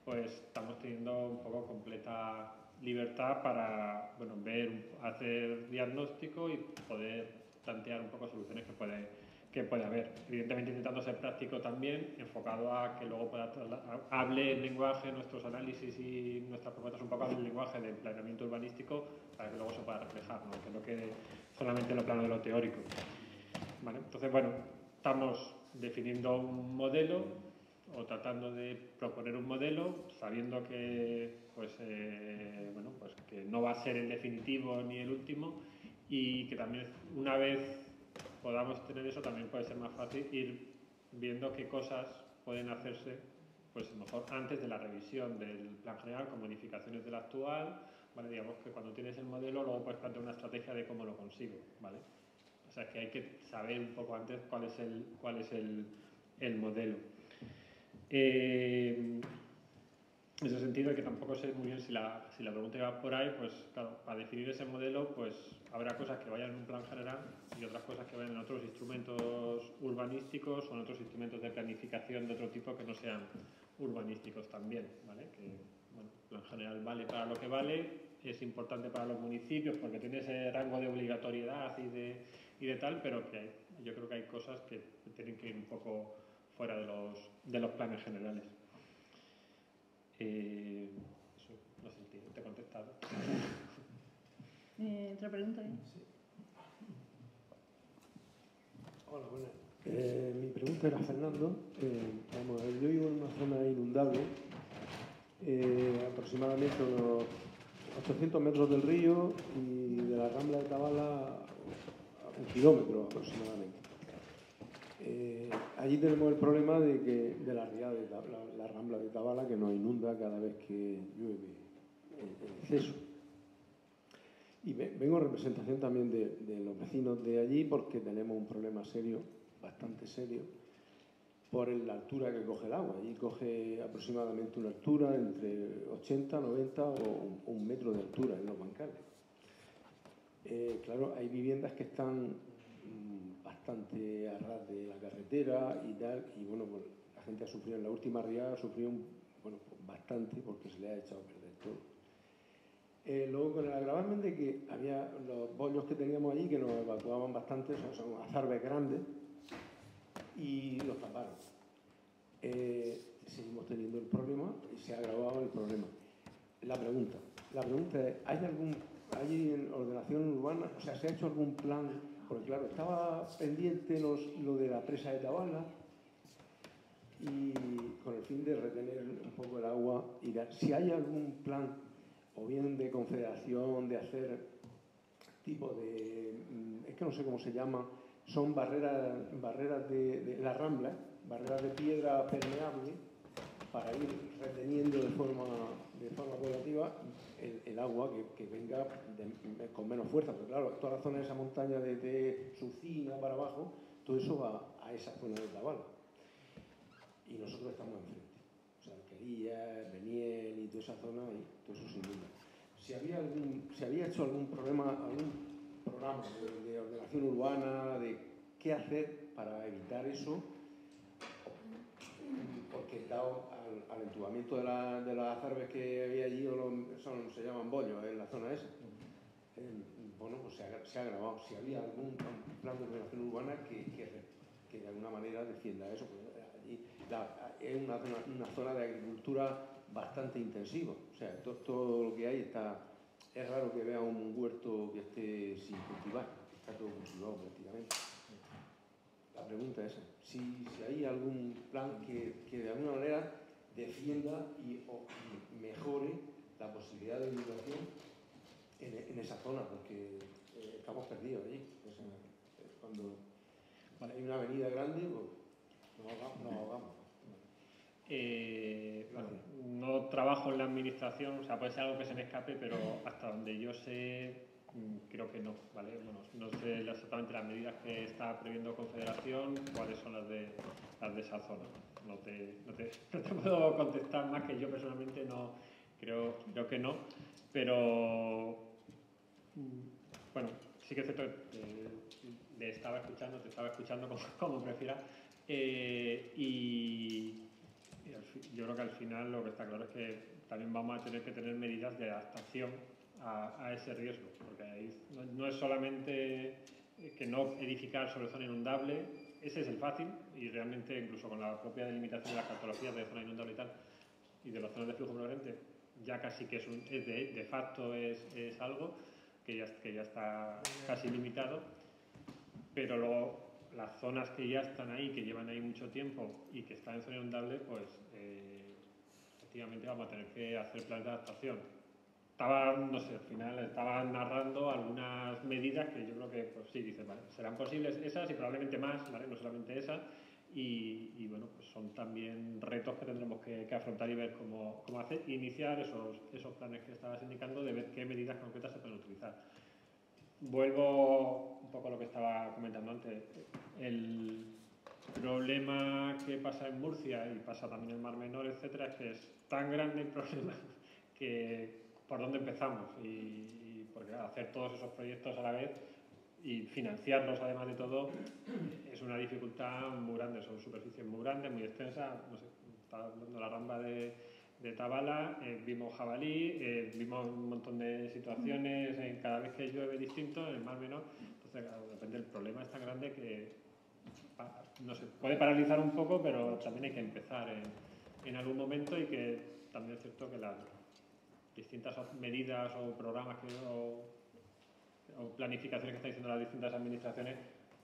pues estamos teniendo un poco completa libertad para bueno, ver, hacer diagnóstico y poder plantear un poco soluciones que puede, que puede haber. Evidentemente intentando ser práctico también, enfocado a que luego pueda hable el lenguaje, nuestros análisis y nuestras propuestas un poco el lenguaje del planeamiento urbanístico para que luego se pueda reflejar, ¿no? que no quede solamente en lo plano de lo teórico. Entonces, bueno, estamos definiendo un modelo o tratando de proponer un modelo sabiendo que pues, eh, bueno, pues que no va a ser el definitivo ni el último y que también una vez podamos tener eso también puede ser más fácil ir viendo qué cosas pueden hacerse pues mejor antes de la revisión del plan general con modificaciones del actual, ¿vale? Digamos que cuando tienes el modelo luego puedes plantear una estrategia de cómo lo consigo, ¿vale? O sea que hay que saber un poco antes cuál es el, cuál es el, el modelo. Eh, en ese sentido, que tampoco sé muy bien si la, si la pregunta va por ahí, pues claro, para definir ese modelo, pues habrá cosas que vayan en un plan general y otras cosas que vayan en otros instrumentos urbanísticos o en otros instrumentos de planificación de otro tipo que no sean urbanísticos también, ¿vale? Que, bueno, plan general vale para lo que vale, es importante para los municipios porque tiene ese rango de obligatoriedad y de, y de tal, pero que yo creo que hay cosas que tienen que ir un poco fuera de los, de los planes generales. Eh, eso, no sé, te he contestado. Eh, ¿Otra pregunta? Sí. Hola, buenas. Eh, mi pregunta era Fernando. vamos, yo vivo en una zona inundable, aproximadamente unos 800 metros del río y de la Rambla de Tabala un kilómetro aproximadamente. Eh, allí tenemos el problema de que de la ría de la, rambla de Tabala que nos inunda cada vez que llueve en exceso. Y vengo en representación también de, los vecinos de allí porque tenemos un problema serio, bastante serio, por la altura que coge el agua. Allí coge aproximadamente una altura entre 80, 90 o un, metro de altura en los bancales. Eh, claro, hay viviendas que están bastante a ras de la carretera y tal, y bueno, pues la gente ha sufrido, en la última riada ha sufrido bueno, pues bastante porque se le ha echado a perder todo. Eh, luego con el agravante de que había los bollos que teníamos allí que nos evacuaban bastante, son, son azarbes grandes, y los taparon. Eh, seguimos teniendo el problema y se ha agravado el problema. La pregunta, la pregunta es, ¿hay algún, hay en ordenación urbana, o sea, se ha hecho algún plan? Porque claro, estaba pendiente lo de la presa de Tabala y con el fin de retener un poco el agua si hay algún plan o bien de confederación, de hacer tipo de, mm, es que no sé cómo se llama, son barreras, barreras de, la rambla, barreras de piedra permeable para ir reteniendo de el, agua que, venga con menos fuerza. Porque claro, toda la zona de esa montaña desde Sucina para abajo, todo eso va a esa zona de Tabal. Y nosotros estamos enfrente. O sea, Alquería, Beniel y toda esa zona, y todo eso sin duda. Si había, algún, si había hecho algún problema, algún programa de, ordenación urbana, de qué hacer para evitar eso, porque dado al, entubamiento de, de, las azarbes que había allí, son, se llaman bollos en la zona esa, bueno, pues se ha, se ha, agravado. Si había algún plan de ordenación urbana que, que, de alguna manera defienda eso, allí es una zona, una zona de agricultura bastante intensiva, o sea, todo, todo lo que hay está es raro que vea un huerto que esté sin cultivar, está todo cultivado prácticamente. La pregunta es si, si hay algún plan que, que, de alguna manera defienda y, mejore la posibilidad de inmigración en, en, esa zona, porque eh, estamos perdidos allí. cuando hay una avenida grande, pues, nos ahogamos. Eh, no trabajo en la administración, o sea, puede ser algo que se me escape, pero hasta donde yo sé, creo que no, ¿vale? Bueno, no sé exactamente las medidas que está previendo Confederación, cuáles son las de, las de esa zona. No te, no, te, puedo contestar más que yo personalmente no, creo, creo que no, pero mm, bueno, sí que es cierto le estaba escuchando, te estaba escuchando como, como prefieras, eh, y yo creo que al final lo que está claro es que también vamos a tener que tener medidas de adaptación a, ese riesgo, porque no, es solamente que no edificar sobre zona inundable, ese es el fácil y realmente incluso con la propia delimitación de las cartografías de zona inundable y tal, y de las zonas de flujo progresivo, ya casi que es, un, de, de, facto es, es algo que ya, que ya está casi limitado, pero luego las zonas que ya están ahí, que llevan ahí mucho tiempo y que están en zona inundable, pues eh, efectivamente vamos a tener que hacer planes de adaptación. Estaba, no sé, al final estaba narrando algunas medidas que yo creo que, pues sí, dice, vale, serán posibles esas y probablemente más, ¿vale? No solamente esas. Y, bueno, pues son también retos que tendremos que, afrontar y ver cómo, cómo hacer, iniciar esos, esos planes que estabas indicando de ver qué medidas concretas se pueden utilizar. Vuelvo un poco a lo que estaba comentando antes. El problema que pasa en Murcia y pasa también en Mar Menor, etcétera, es que es tan grande el problema que por dónde empezamos y, porque hacer todos esos proyectos a la vez y financiarlos además de todo es una dificultad muy grande, son superficies muy grandes, muy extensas, no sé, estaba hablando la ramba de Tabala, eh, vimos jabalí, eh, vimos un montón de situaciones en cada vez que llueve distinto, en el mar menor. Entonces, claro, depende, el problema es tan grande que no sé, puede paralizar un poco, pero también hay que empezar en, en algún momento y que también es cierto que las distintas medidas o programas que, o, planificaciones que están diciendo las distintas administraciones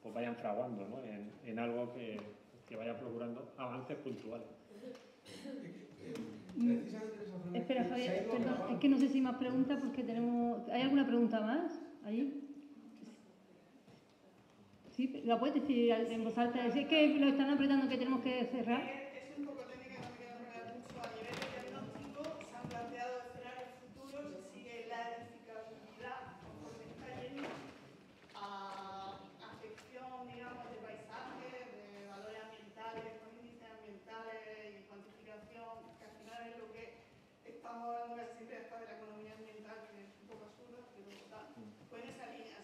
pues vayan fraguando ¿no? en, en, algo que, que vaya procurando avances puntuales. Espera, Javier, perdón, es que no sé si más preguntas porque tenemos... ¿Hay alguna pregunta más allí? Sí, la puedes decir en voz alta. Es que lo están apretando que tenemos que cerrar.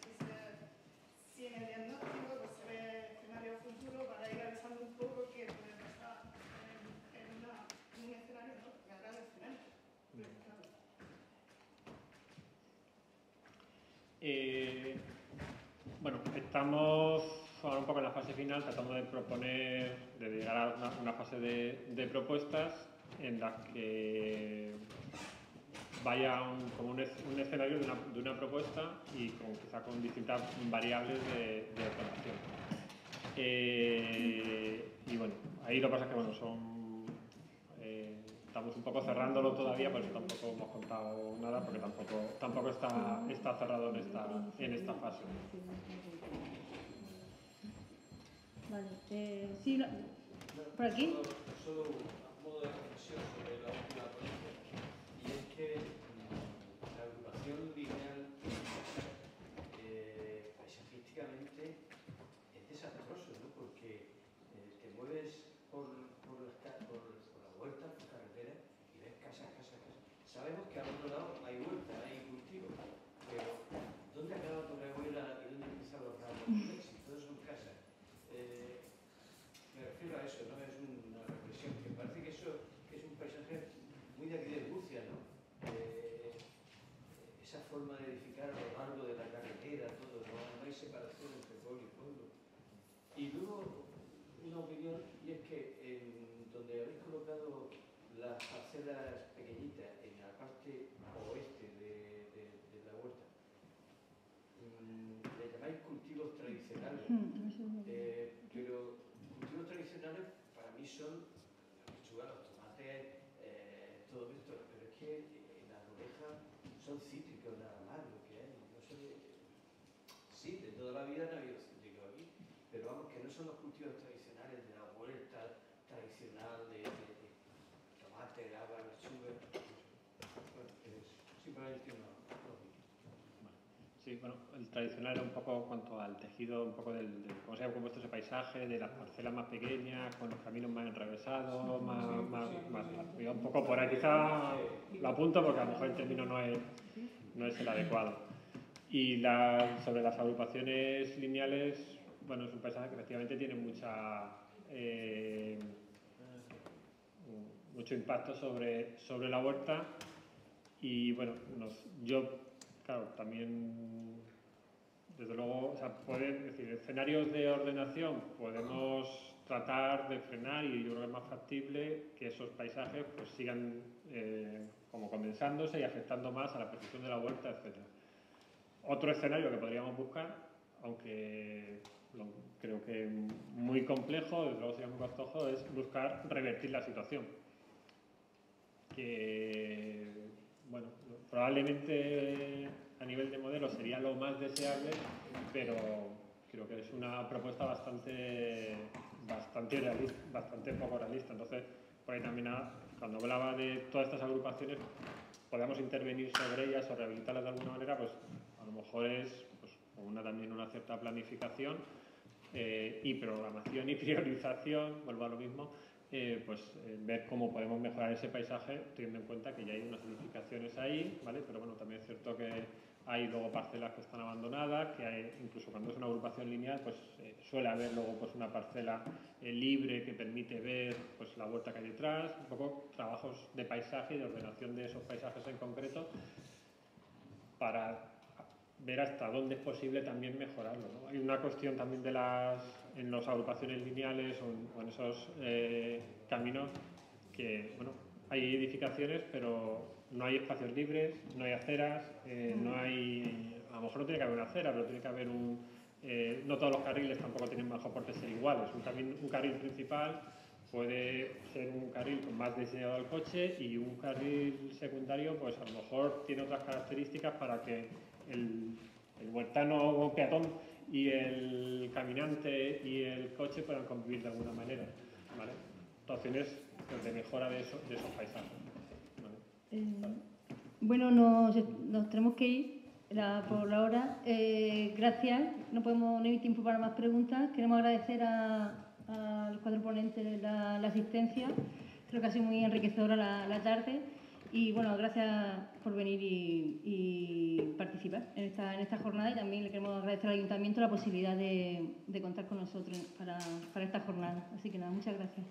si si en el diagnóstico pues, se ve escenario futuro para ir avisando un poco qué puede pasar en, en, una, en un escenario, ¿no? En gran escenario. Claro. Eh, bueno, estamos ahora un poco en la fase final tratando de proponer, de llegar a una, una fase de, propuestas en las que vaya un, como un, es- un escenario de una, propuesta y quizá con distintas variables de, de. Eh, y bueno, ahí lo que pasa es que bueno, son, estamos un poco cerrándolo todavía, por eso tampoco hemos contado nada, porque tampoco, tampoco está, está cerrado en esta, en esta fase. Vale, eh, sí, por aquí. Solo, solo a modo de reflexión sobre la última ponencia, y es que mm, la agrupación lineal eh, paisajísticamente es desastroso, ¿no? Porque eh, te mueves por, por, las ca- por, por la huerta, por carretera, y ves casas, casas, casas. Sabemos que al otro lado hay huerta, hay cultivo, pero ¿dónde acaba Torrehuela y dónde empieza los ramos? Si todos son casas. Eh, me refiero a eso, ¿no? Es una reflexión que parece que eso que es un paisaje muy de aquí de Murcia, ¿no? Eh, esa forma de edificar a lo largo de la carretera, todo, ¿no? No hay separación entre pueblo y pueblo. Y luego, una opinión, y es que en donde habéis colocado las parcelas pequeñitas en la parte oeste de, de- de la huerta, mm, le llamáis cultivos tradicionales. Hmm, eso es- Eh, pero cultivos tradicionales para mí son la lechuga, los tomates, eh, todo esto. Pero es que en las orejas son cítricos nada más lo que hay. No de- sí, de toda la vida han habido cítricos aquí, pero vamos, que no son los cultivos tradicionales de la huerta tradicional de, de, tomate, agua, lechuga. Simplemente lógica. Sí, bueno, el tradicional era un poco cuanto al tejido, un poco del, de cómo se ha compuesto ese paisaje, de las parcelas más pequeñas, con los caminos más enrevesados, más, más, más iba un poco por ahí. Quizá lo apunto porque a lo mejor el término no es, no es el adecuado. Y la- sobre las agrupaciones lineales, bueno, es un paisaje que efectivamente tiene mucha, eh, mucho impacto sobre, sobre la huerta y bueno, nos- yo, claro, también, desde luego, o sea, pueden, decir, escenarios de ordenación podemos tratar de frenar y yo creo que es más factible que esos paisajes pues sigan eh, como condensándose y afectando más a la percepción de la huerta, etc. Otro escenario que podríamos buscar, aunque creo que muy complejo, desde luego sería muy costoso, es buscar revertir la situación que bueno, probablemente a nivel de modelo sería lo más deseable, pero creo que es una propuesta bastante bastante realista, bastante poco realista. Entonces, por ahí también ah, cuando hablaba de todas estas agrupaciones, podamos intervenir sobre ellas o rehabilitarlas de alguna manera, pues a lo mejor es pues, una también una cierta planificación eh, y programación y priorización, vuelvo a lo mismo, eh, pues eh, ver cómo podemos mejorar ese paisaje teniendo en cuenta que ya hay unas edificaciones ahí, ¿vale? Pero bueno, también es cierto que hay luego parcelas que están abandonadas, que hay, incluso cuando es una agrupación lineal, pues eh, suele haber luego pues una parcela libre que permite ver pues la huerta que hay detrás, un poco trabajos de paisaje y de ordenación de esos paisajes en concreto para ver hasta dónde es posible también mejorarlo. ¿no? Hay una cuestión también de las, en las agrupaciones lineales o en, o en esos eh, caminos que, bueno, hay edificaciones, pero no hay espacios libres, no hay aceras, eh, no hay, a lo mejor no tiene que haber una acera, pero tiene que haber un, eh, no todos los carriles tampoco tienen bajo por ser iguales. Un, cami- un carril principal puede ser un carril con más diseñado al coche y un carril secundario, pues a lo mejor tiene otras características para que el, el huertano o peatón y el caminante y el coche puedan convivir de alguna manera. ¿vale? Actuaciones pues, de mejora de, eso- de esos paisajes. ¿vale? Eh, bueno, nos, nos tenemos que ir la- por la hora. Eh, gracias. No podemos no hay tiempo para más preguntas. Queremos agradecer a, a los cuatro ponentes la, la asistencia. Creo que ha sido muy enriquecedora la, la tarde. Y bueno, gracias por venir y, participar en esta, en esta jornada y también le queremos agradecer al Ayuntamiento la posibilidad de, de contar con nosotros para, para esta jornada. Así que nada, muchas gracias.